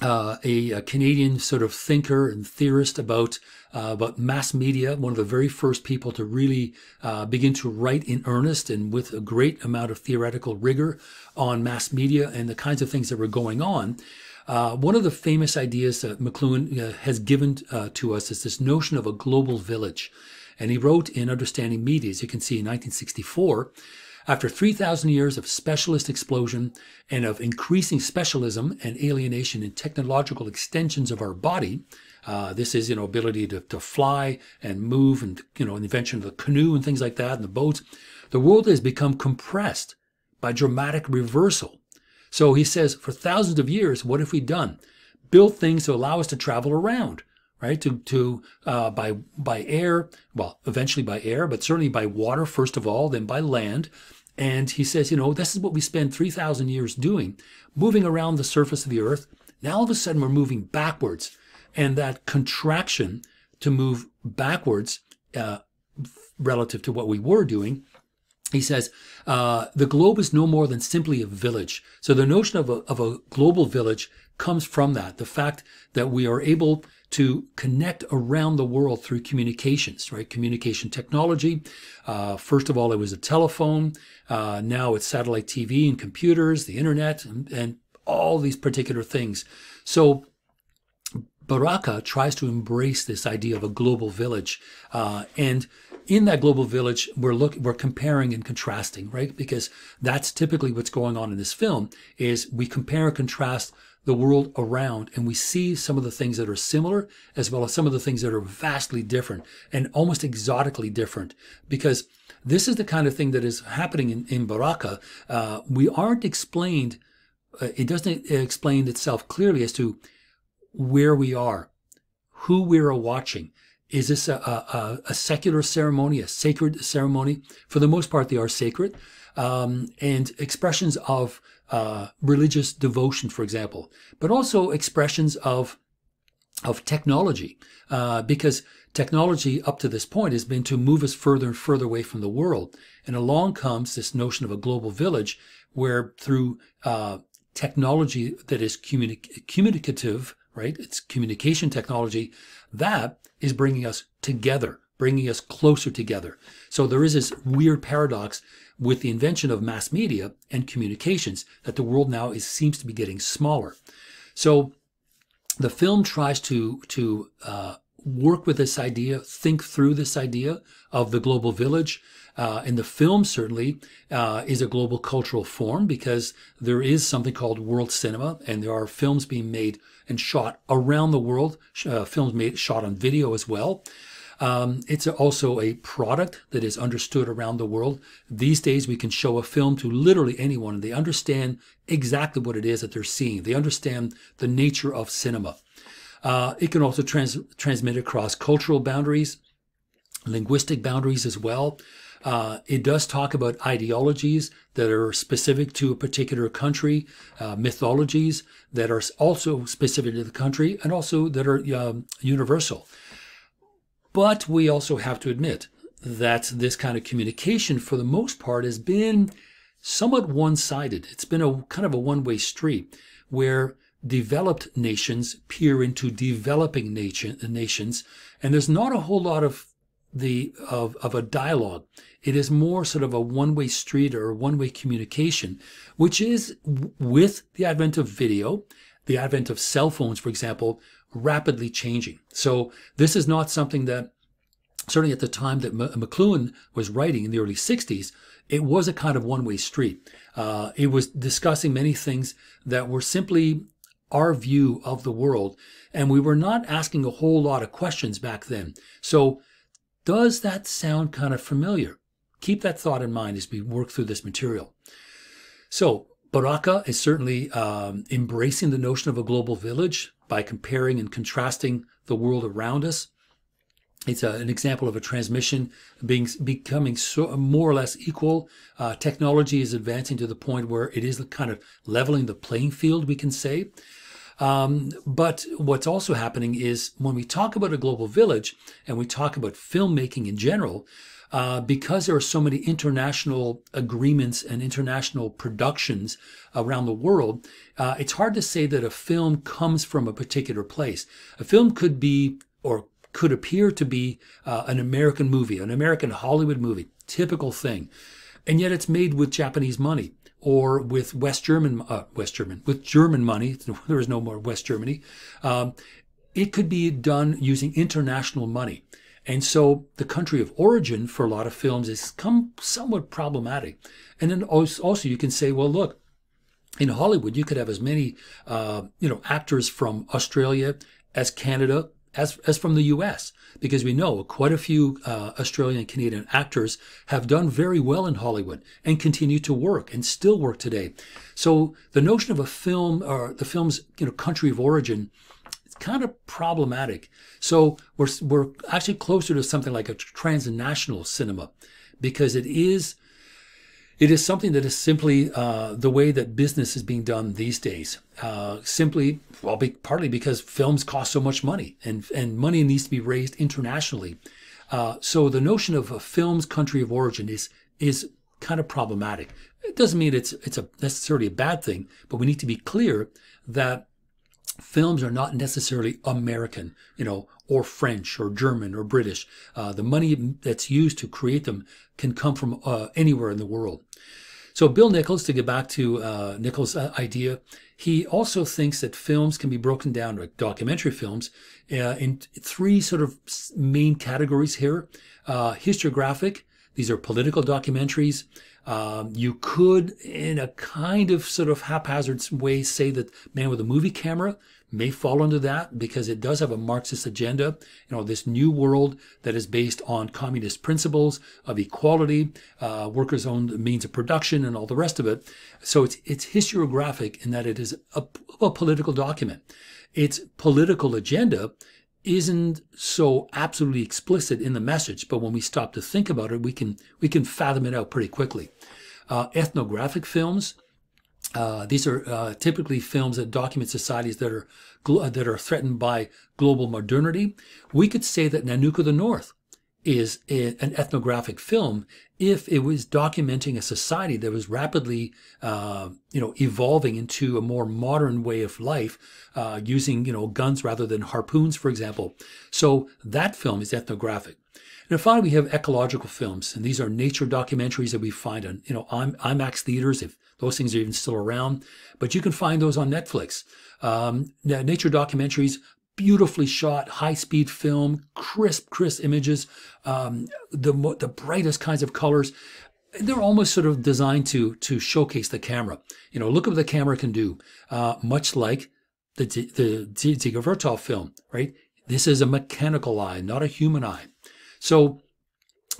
uh, a, a, Canadian sort of thinker and theorist about uh, about mass media, one of the very first people to really uh, begin to write in earnest and with a great amount of theoretical rigor on mass media and the kinds of things that were going on. Uh, one of the famous ideas that McLuhan uh, has given uh, to us is this notion of a global village. And he wrote in Understanding Media, as you can see in 1964, after 3,000 years of specialist explosion and of increasing specialism and alienation in technological extensions of our body, uh, this is, you know, ability to, to fly and move and, you know, invention of the canoe and things like that and the boats, the world has become compressed by dramatic reversal. So he says, for thousands of years, what have we done? Built things to allow us to travel around, right? To to uh, by by air, well, eventually by air, but certainly by water first of all, then by land, and he says, you know, this is what we spend 3,000 years doing, moving around the surface of the earth. Now all of a sudden we're moving backwards. And that contraction to move backwards uh, relative to what we were doing, he says, uh, the globe is no more than simply a village. So the notion of a, of a global village comes from that. The fact that we are able to connect around the world through communications, right? Communication technology. Uh, first of all, it was a telephone. Uh, now it's satellite TV and computers, the internet, and, and all these particular things. So Baraka tries to embrace this idea of a global village, uh, and in that global village, we're look we're comparing and contrasting, right? Because that's typically what's going on in this film. Is we compare and contrast the world around and we see some of the things that are similar as well as some of the things that are vastly different and almost exotically different because this is the kind of thing that is happening in, in Baraka. Uh, we aren't explained, uh, it doesn't explain itself clearly as to where we are, who we're watching. Is this a, a, a, secular ceremony, a sacred ceremony? For the most part, they are sacred. Um, and expressions of uh, religious devotion, for example, but also expressions of of technology, uh, because technology up to this point has been to move us further and further away from the world. And along comes this notion of a global village, where through uh, technology that is communi- communicative, right? It's communication technology that is bringing us together, bringing us closer together. So there is this weird paradox with the invention of mass media and communications that the world now is, seems to be getting smaller. So the film tries to, to uh, work with this idea, think through this idea of the global village. Uh, and the film certainly uh, is a global cultural form because there is something called world cinema, and there are films being made and shot around the world, uh, films made shot on video as well. Um, it's also a product that is understood around the world. These days, we can show a film to literally anyone, and they understand exactly what it is that they're seeing. They understand the nature of cinema. Uh, it can also trans- transmit across cultural boundaries, linguistic boundaries as well. Uh, it does talk about ideologies that are specific to a particular country, uh, mythologies that are also specific to the country, and also that are um, universal. But we also have to admit that this kind of communication, for the most part, has been somewhat one sided. It's been a kind of a one way street where developed nations peer into developing nation, nations, and there's not a whole lot of the of, of a dialogue. It is more sort of a one-way street or a one-way communication, which is with the advent of video, the advent of cell phones, for example, rapidly changing. So this is not something that, certainly at the time that McLuhan was writing in the early 60s, it was a kind of one way street. Uh, it was discussing many things that were simply our view of the world. And we were not asking a whole lot of questions back then. So, does that sound kind of familiar? Keep that thought in mind as we work through this material. So, Baraka is certainly um, embracing the notion of a global village by comparing and contrasting the world around us. It's a, an example of a transmission being becoming so, more or less equal. Uh, technology is advancing to the point where it is kind of leveling the playing field, we can say. Um, but what's also happening is when we talk about a global village and we talk about filmmaking in general, uh, because there are so many international agreements and international productions around the world, uh, it's hard to say that a film comes from a particular place. A film could be or could appear to be uh, an American movie, an American Hollywood movie, typical thing, and yet it's made with Japanese money or with West German, uh, West German, with German money. [laughs] There is no more West Germany. Um, it could be done using international money. And so the country of origin for a lot of films is come somewhat problematic. And then also you can say, well, look, in Hollywood, you could have as many, uh, you know, actors from Australia as Canada, as, as from the US, because we know quite a few uh, Australian Canadian actors have done very well in Hollywood and continue to work and still work today. So the notion of a film or the film's you know country of origin kind of problematic. So we're, we're actually closer to something like a transnational cinema because it is it is something that is simply uh, the way that business is being done these days. Uh, simply, well, be, partly because films cost so much money, and and money needs to be raised internationally. Uh, so the notion of a film's country of origin is is kind of problematic. It doesn't mean it's it's a necessarily a bad thing, but we need to be clear that films are not necessarily American, you know, or French or German or British. Uh, the money that's used to create them can come from uh, anywhere in the world. So Bill Nichols, to get back to uh, Nichols' uh, idea, he also thinks that films can be broken down, like documentary films, uh, in three sort of main categories here. Uh, historiographic, these are political documentaries. Um, you could, in a kind of sort of haphazard way, say that Man with a Movie Camera may fall under that because it does have a Marxist agenda. You know, this new world that is based on communist principles of equality, uh, workers' own means of production, and all the rest of it. So it's it's historiographic in that it is a, a political document. Its political agenda isn't so absolutely explicit in the message, but when we stop to think about it, we can we can fathom it out pretty quickly. Uh, ethnographic films uh, these are uh, typically films that document societies that are that are threatened by global modernity. We could say that Nanook of the North is a, an ethnographic film if it was documenting a society that was rapidly, uh, you know, evolving into a more modern way of life, uh, using you know guns rather than harpoons, for example. So that film is ethnographic. And finally, we have ecological films, and these are nature documentaries that we find on, you know, IMAX theaters, if those things are even still around. But you can find those on Netflix. Um, nature documentaries, beautifully shot, high-speed film, crisp, crisp images, um, the the brightest kinds of colors. They're almost sort of designed to to showcase the camera. You know, look at what the camera can do. Uh, much like the the Dziga Vertov film, right? This is a mechanical eye, not a human eye. So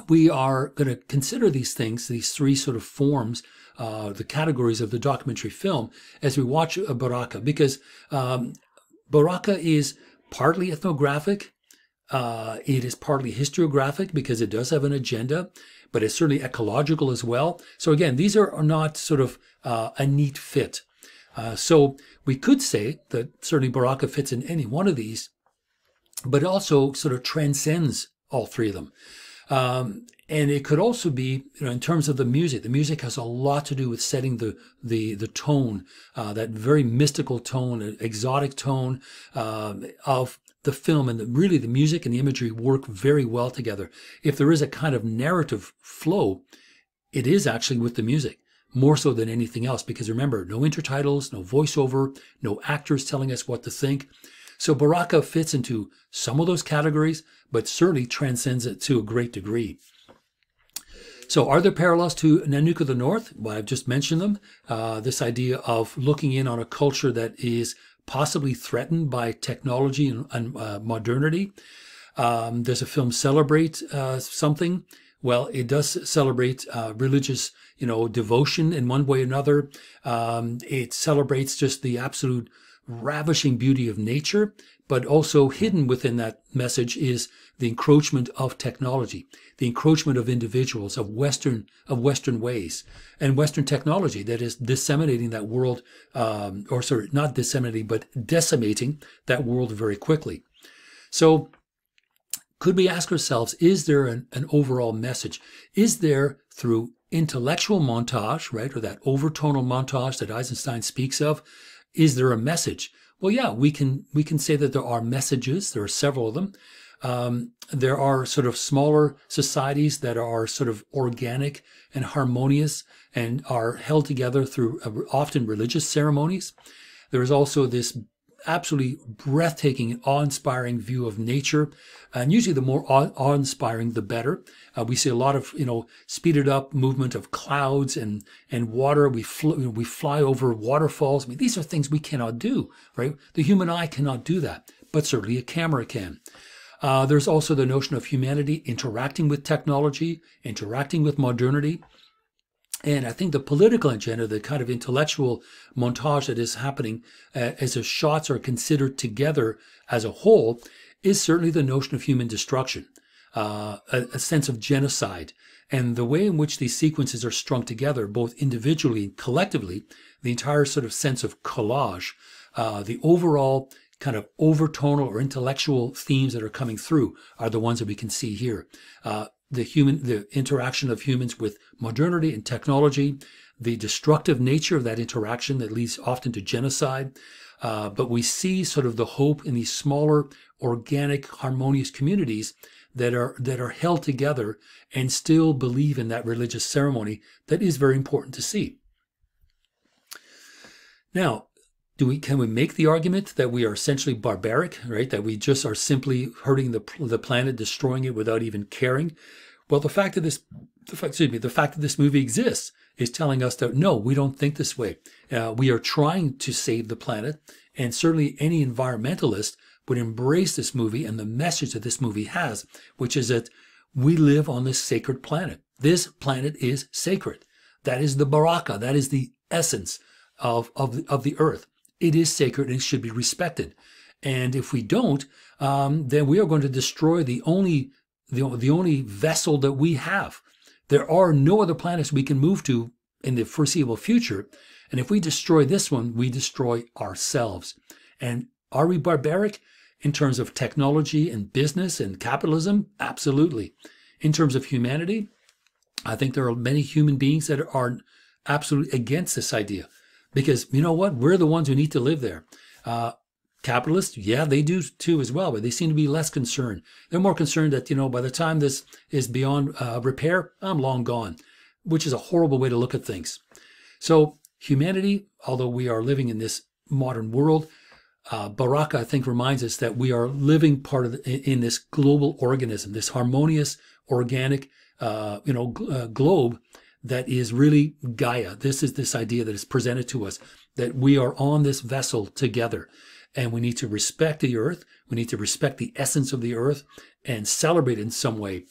we are going to consider these things, these three sort of forms, uh, the categories of the documentary film as we watch Baraka, because um, Baraka is partly ethnographic. Uh, it is partly historiographic because it does have an agenda, but it's certainly ecological as well. So again, these are, are not sort of uh, a neat fit. Uh, so we could say that certainly Baraka fits in any one of these, but also sort of transcends all three of them. Um, and it could also be, you know, in terms of the music. The music has a lot to do with setting the the the tone, uh, that very mystical tone, exotic tone uh, of the film, and the, really the music and the imagery work very well together. If there is a kind of narrative flow, it is actually with the music more so than anything else. Because remember, no intertitles, no voiceover, no actors telling us what to think. So Baraka fits into some of those categories, but certainly transcends it to a great degree. So, are there parallels to Nanook of the North? Well, I've just mentioned them. Uh, this idea of looking in on a culture that is possibly threatened by technology and, and uh, modernity. Um, there's a film Celebrate uh, something. Well, it does celebrate uh, religious, you know, devotion in one way or another. Um, it celebrates just the absolute ravishing beauty of nature, but also hidden within that message is the encroachment of technology, the encroachment of individuals, of Western of Western ways, and Western technology that is disseminating that world, um, or sorry, not disseminating, but decimating that world very quickly. So could we ask ourselves, is there an, an overall message? Is there through intellectual montage, right, or that overtonal montage that Eisenstein speaks of, is there a message? Well, yeah, we can we can say that there are messages. There are several of them. Um, there are sort of smaller societies that are sort of organic and harmonious and are held together through uh, often religious ceremonies. There is also this absolutely breathtaking, awe-inspiring view of nature, and usually the more awe-inspiring, the better. Uh, we see a lot of you know speeded up movement of clouds and and water. We fl- we fly over waterfalls. I mean, these are things we cannot do, right? The human eye cannot do that, but certainly a camera can. Uh, there's also the notion of humanity interacting with technology, interacting with modernity. And I think the political agenda, the kind of intellectual montage that is happening uh, as the shots are considered together as a whole, is certainly the notion of human destruction, uh, a, a, sense of genocide. And the way in which these sequences are strung together, both individually and collectively, the entire sort of sense of collage, uh, the overall kind of overtonal or intellectual themes that are coming through are the ones that we can see here. Uh, the human, the interaction of humans with modernity and technology, the destructive nature of that interaction that leads often to genocide. Uh, but we see sort of the hope in these smaller, organic, harmonious communities that are that are held together and still believe in that religious ceremony that is very important to see. Now, do we can we make the argument that we are essentially barbaric, right? That we just are simply hurting the the planet, destroying it without even caring? Well, the fact that this, the fact, excuse me, the fact that this movie exists is telling us that no, we don't think this way. Uh, we are trying to save the planet, and certainly any environmentalist would embrace this movie and the message that this movie has, which is that we live on this sacred planet. This planet is sacred. That is the baraka. That is the essence of, of, of the earth. It is sacred and it should be respected. And if we don't, um, then we are going to destroy the only the, the only vessel that we have. There are no other planets we can move to in the foreseeable future. And if we destroy this one, we destroy ourselves. And are we barbaric in terms of technology and business and capitalism? Absolutely. In terms of humanity, I think there are many human beings that are absolutely against this idea because you know what? We're the ones who need to live there. Uh, capitalists, yeah, they do too as well, but they seem to be less concerned. They're more concerned that, you know, by the time this is beyond uh, repair, I'm long gone, which is a horrible way to look at things. So, humanity, although we are living in this modern world, uh, Baraka, I think, reminds us that we are living part of the, in this global organism, this harmonious, organic, uh, you know, uh, globe that is really Gaia. This is this idea that is presented to us that we are on this vessel together and we need to respect the earth. We need to respect the essence of the earth and celebrate in some way.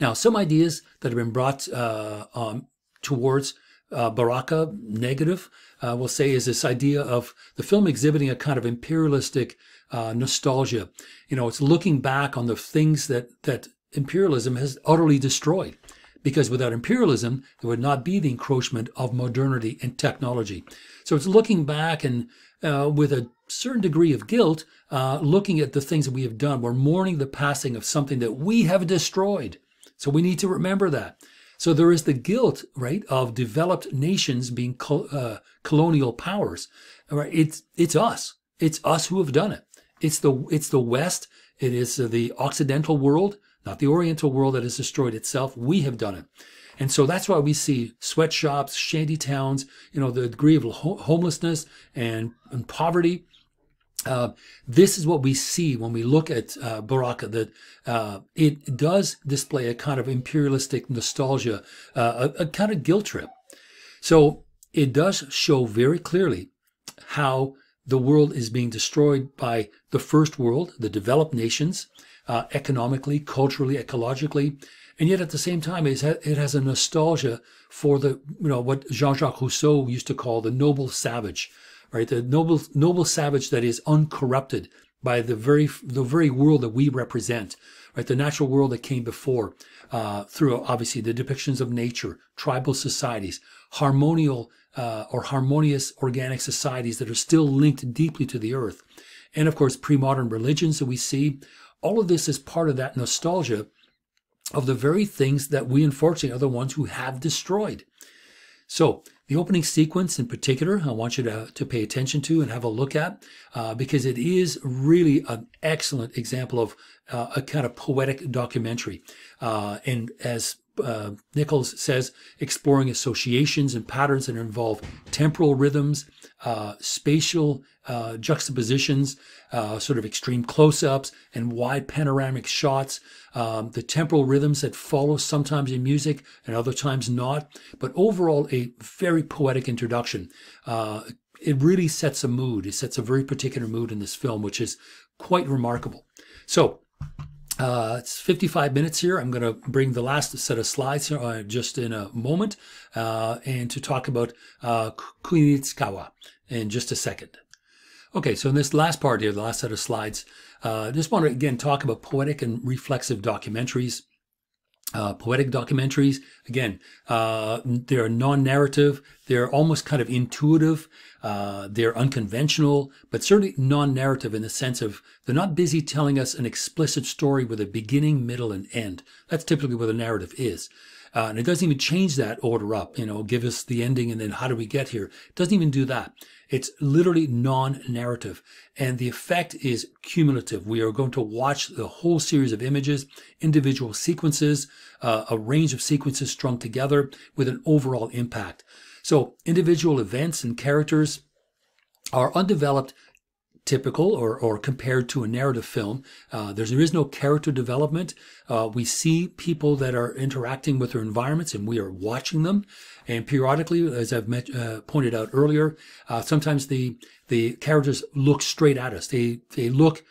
Now, some ideas that have been brought uh, um, towards uh, Baraka negative, uh, we'll say, is this idea of the film exhibiting a kind of imperialistic uh, nostalgia. You know, it's looking back on the things that that imperialism has utterly destroyed because without imperialism, there would not be the encroachment of modernity and technology. So it's looking back and uh, with a certain degree of guilt, uh, looking at the things that we have done. We're mourning the passing of something that we have destroyed. So we need to remember that. So there is the guilt, right, of developed nations being uh, colonial powers. Right? It's it's us. It's us who have done it. It's the it's the West. It is the Occidental world not the Oriental world that has destroyed itself. We have done it. And so that's why we see sweatshops, shanty towns, you know, the degree of ho- homelessness and, and poverty. Uh, this is what we see when we look at uh, Baraka, that uh, it does display a kind of imperialistic nostalgia, uh, a, a kind of guilt trip. So it does show very clearly how the world is being destroyed by the first world, the developed nations, uh, economically, culturally, ecologically, and yet at the same time, it has a nostalgia for the you know what Jean-Jacques Rousseau used to call the noble savage, right? The noble noble savage that is uncorrupted by the very the very world that we represent, right? The natural world that came before, uh, through obviously the depictions of nature, tribal societies, harmonial uh, or harmonious organic societies that are still linked deeply to the earth, and of course pre-modern religions that we see all of this is part of that nostalgia of the very things that we unfortunately are the ones who have destroyed. So, the opening sequence in particular, I want you to, to pay attention to and have a look at uh, because it is really an excellent example of uh, a kind of poetic documentary. Uh, and as uh, Nichols says, exploring associations and patterns that involve temporal rhythms, uh, spatial uh, juxtapositions, uh, sort of extreme close ups, and wide panoramic shots. Um, the temporal rhythms that follow sometimes in music and other times not. But overall, a very poetic introduction. Uh, it really sets a mood. It sets a very particular mood in this film, which is quite remarkable. So, uh, it's 55 minutes here. I'm going to bring the last set of slides here uh, just in a moment uh, and to talk about uh, Koyaanisqatsi in just a second. Okay, so in this last part here, the last set of slides, uh, just want to again talk about poetic and reflexive documentaries. Uh, poetic documentaries, again, uh, they're non-narrative. They're almost kind of intuitive. Uh, they're unconventional, but certainly non-narrative in the sense of they're not busy telling us an explicit story with a beginning, middle, and end. That's typically what a narrative is. Uh, and it doesn't even change that order up, you know, give us the ending and then how do we get here? It doesn't even do that. It's literally non-narrative and the effect is cumulative. We are going to watch the whole series of images, individual sequences, uh, a range of sequences strung together with an overall impact. So individual events and characters are undeveloped typical or, or compared to a narrative film. Uh, there is no character development. Uh, we see people that are interacting with their environments and we are watching them. And periodically, as I've met, uh, pointed out earlier, uh, sometimes the, the characters look straight at us. They, they look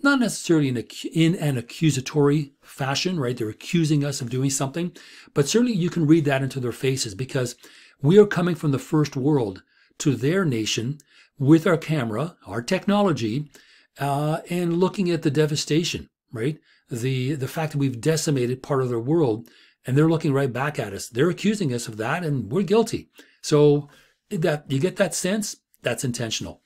not necessarily in, a, in an accusatory fashion, right? They're accusing us of doing something, but certainly you can read that into their faces because we are coming from the first world to their nation with our camera, our technology, uh, and looking at the devastation, right? The the fact that we've decimated part of their world, and they're looking right back at us. They're accusing us of that, and we're guilty. So that you get that sense, that's intentional.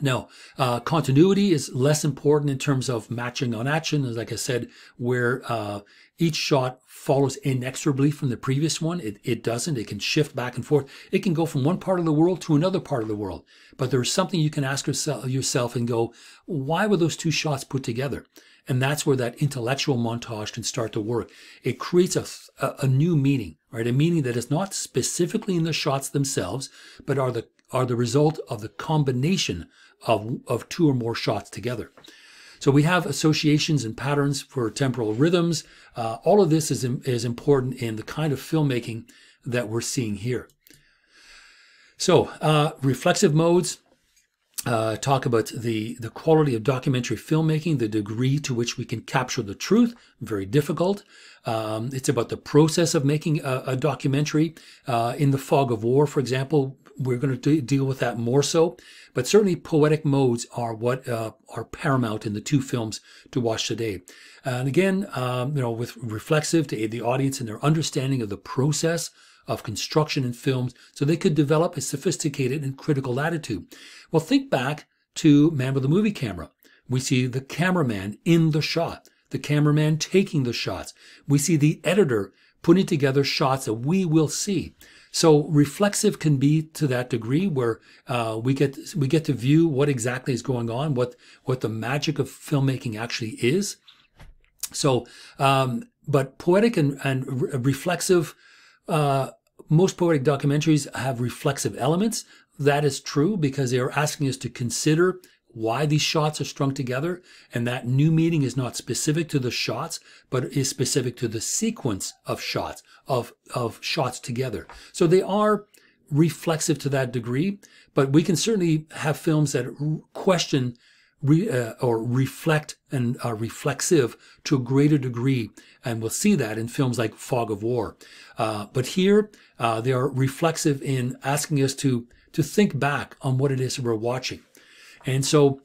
Now, uh, continuity is less important in terms of matching on action, as like I said, where uh, each shot follows inexorably from the previous one. It, it doesn't. It can shift back and forth. It can go from one part of the world to another part of the world. But there's something you can ask yourself and go, why were those two shots put together? And that's where that intellectual montage can start to work. It creates a, a, a new meaning, right? A meaning that is not specifically in the shots themselves, but are the are the result of the combination of, of two or more shots together. So we have associations and patterns for temporal rhythms. Uh, all of this is, is important in the kind of filmmaking that we're seeing here. So uh, reflexive modes uh, talk about the, the quality of documentary filmmaking, the degree to which we can capture the truth, very difficult. Um, it's about the process of making a, a documentary. Uh, in the fog of war, for example, we're going to deal with that more so. But certainly, poetic modes are what uh, are paramount in the two films to watch today. And again, um, you know, with reflexive to aid the audience in their understanding of the process of construction in films, so they could develop a sophisticated and critical attitude. Well, think back to Man with the Movie Camera. We see the cameraman in the shot, the cameraman taking the shots. We see the editor putting together shots that we will see. So reflexive can be to that degree where uh, we get we get to view what exactly is going on, what what the magic of filmmaking actually is. So, um, but poetic and, and re- reflexive, uh, most poetic documentaries have reflexive elements. That is true because they are asking us to consider why these shots are strung together. And that new meaning is not specific to the shots, but is specific to the sequence of shots, of, of shots together. So they are reflexive to that degree, but we can certainly have films that question re, uh, or reflect and are reflexive to a greater degree. And we'll see that in films like Fog of War. Uh, but here, uh, they are reflexive in asking us to, to think back on what it is we're watching. And so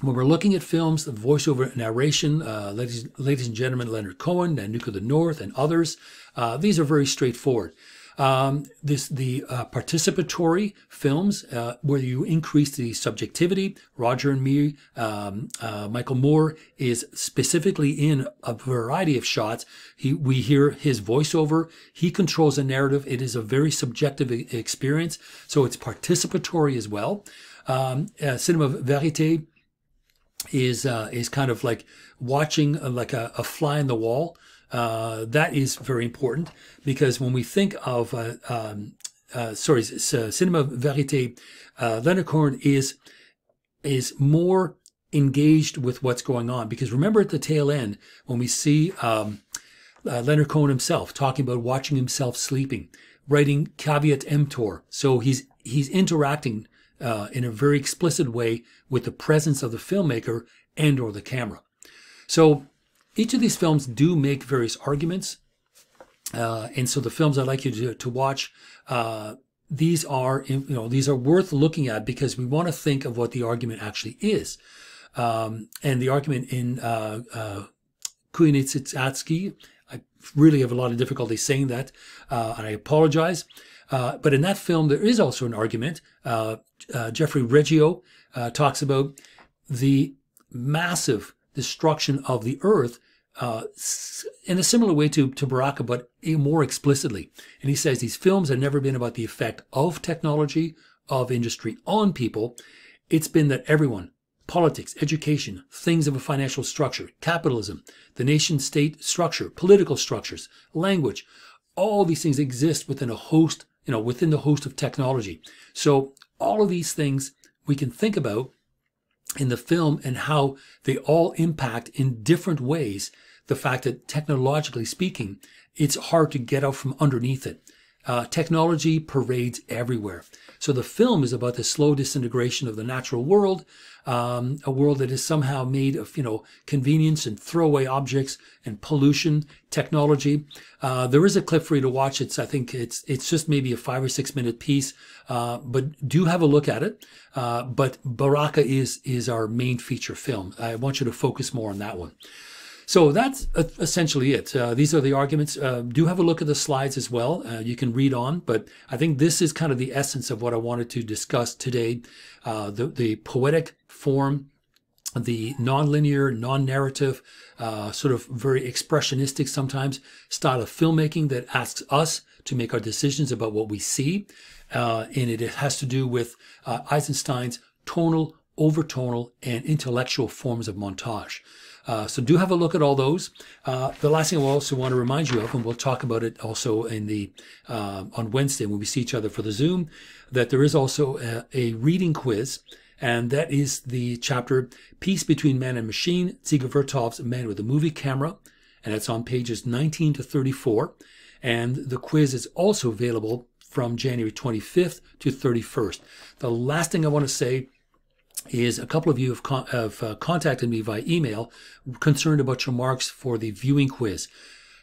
when we're looking at films, the voiceover narration, uh, ladies, ladies and gentlemen, Leonard Cohen of the North and others, uh, these are very straightforward. Um, this the uh, participatory films uh, where you increase the subjectivity. Roger and me, um, uh, Michael Moore is specifically in a variety of shots. He we hear his voiceover. He controls the narrative. It is a very subjective experience, so it's participatory as well. Um, uh, cinema verite is uh, is kind of like watching uh, like a, a fly in the wall. Uh, that is very important because when we think of, uh, um, uh, sorry, cinema verite, Leonard Cohen is is more engaged with what's going on because remember at the tail end when we see um, Leonard Cohen himself talking about watching himself sleeping, writing caveat emptor, so he's he's interacting in a very explicit way with the presence of the filmmaker and or the camera. So each of these films do make various arguments. Uh, and so the films I'd like you to, to watch, uh, these are, you know, these are worth looking at because we want to think of what the argument actually is. Um, and the argument in uh, uh, I really have a lot of difficulty saying that, uh, and I apologize. Uh, but in that film, there is also an argument. Uh, uh, Godfrey Reggio uh, talks about the massive destruction of the earth uh, in a similar way to, to Baraka, but more explicitly. And he says these films have never been about the effect of technology, of industry on people. It's been that everyone, politics, education, things of a financial structure, capitalism, the nation state structure, political structures, language, all these things exist within a host, you know, within the host of technology. So all of these things we can think about in the film and how they all impact in different ways the fact that technologically speaking, it's hard to get out from underneath it. Uh, technology parades everywhere. So the film is about the slow disintegration of the natural world, um, a world that is somehow made of, you know, convenience and throwaway objects and pollution, technology. Uh, there is a clip for you to watch. It's, I think it's, it's just maybe a five or six minute piece, uh, but do have a look at it. Uh, but Baraka is, is our main feature film. I want you to focus more on that one. So that's essentially it. Uh, these are the arguments. Uh, do have a look at the slides as well. Uh, you can read on, but I think this is kind of the essence of what I wanted to discuss today. Uh, the, the poetic form, the nonlinear, non-narrative, uh, sort of very expressionistic sometimes style of filmmaking that asks us to make our decisions about what we see. Uh, and it has to do with Eisenstein's tonal, overtonal, and intellectual forms of montage. Uh, so do have a look at all those. Uh, the last thing I also want to remind you of, and we'll talk about it also in the uh, on Wednesday when we see each other for the Zoom, that there is also a, a reading quiz. And that is the chapter Peace Between Man and Machine, Dziga Vertov's Man with a Movie Camera. And it's on pages 19 to 34. And the quiz is also available from January 25th to 31st. The last thing I want to say is a couple of you have, con- have uh, contacted me via email concerned about your marks for the viewing quiz.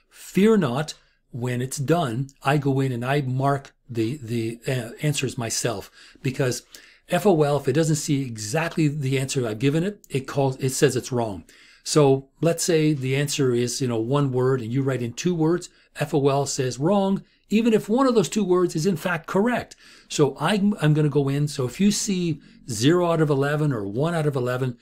Fear not, when it's done, I go in and I mark the, the uh, answers myself because FOL, if it doesn't see exactly the answer I've given it, it calls, it says it's wrong. So let's say the answer is, you know, one word and you write in two words. FOL says wrong even if one of those two words is in fact correct. So I'm, I'm going to go in. So if you see 0 out of 11 or 1 out of 11,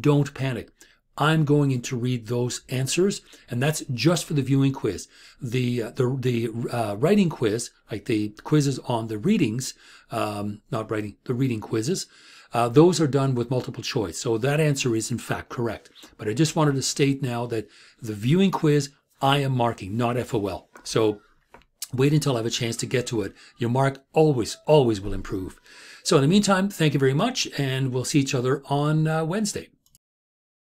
don't panic. I'm going in to read those answers, and that's just for the viewing quiz. The uh, the the uh, writing quiz, like the quizzes on the readings, um, not writing the reading quizzes, uh, those are done with multiple choice. So that answer is in fact correct. But I just wanted to state now that the viewing quiz I am marking, not FOL. So Wait until I have a chance to get to it. Your mark always, always will improve. So in the meantime, thank you very much, and we'll see each other on uh, Wednesday.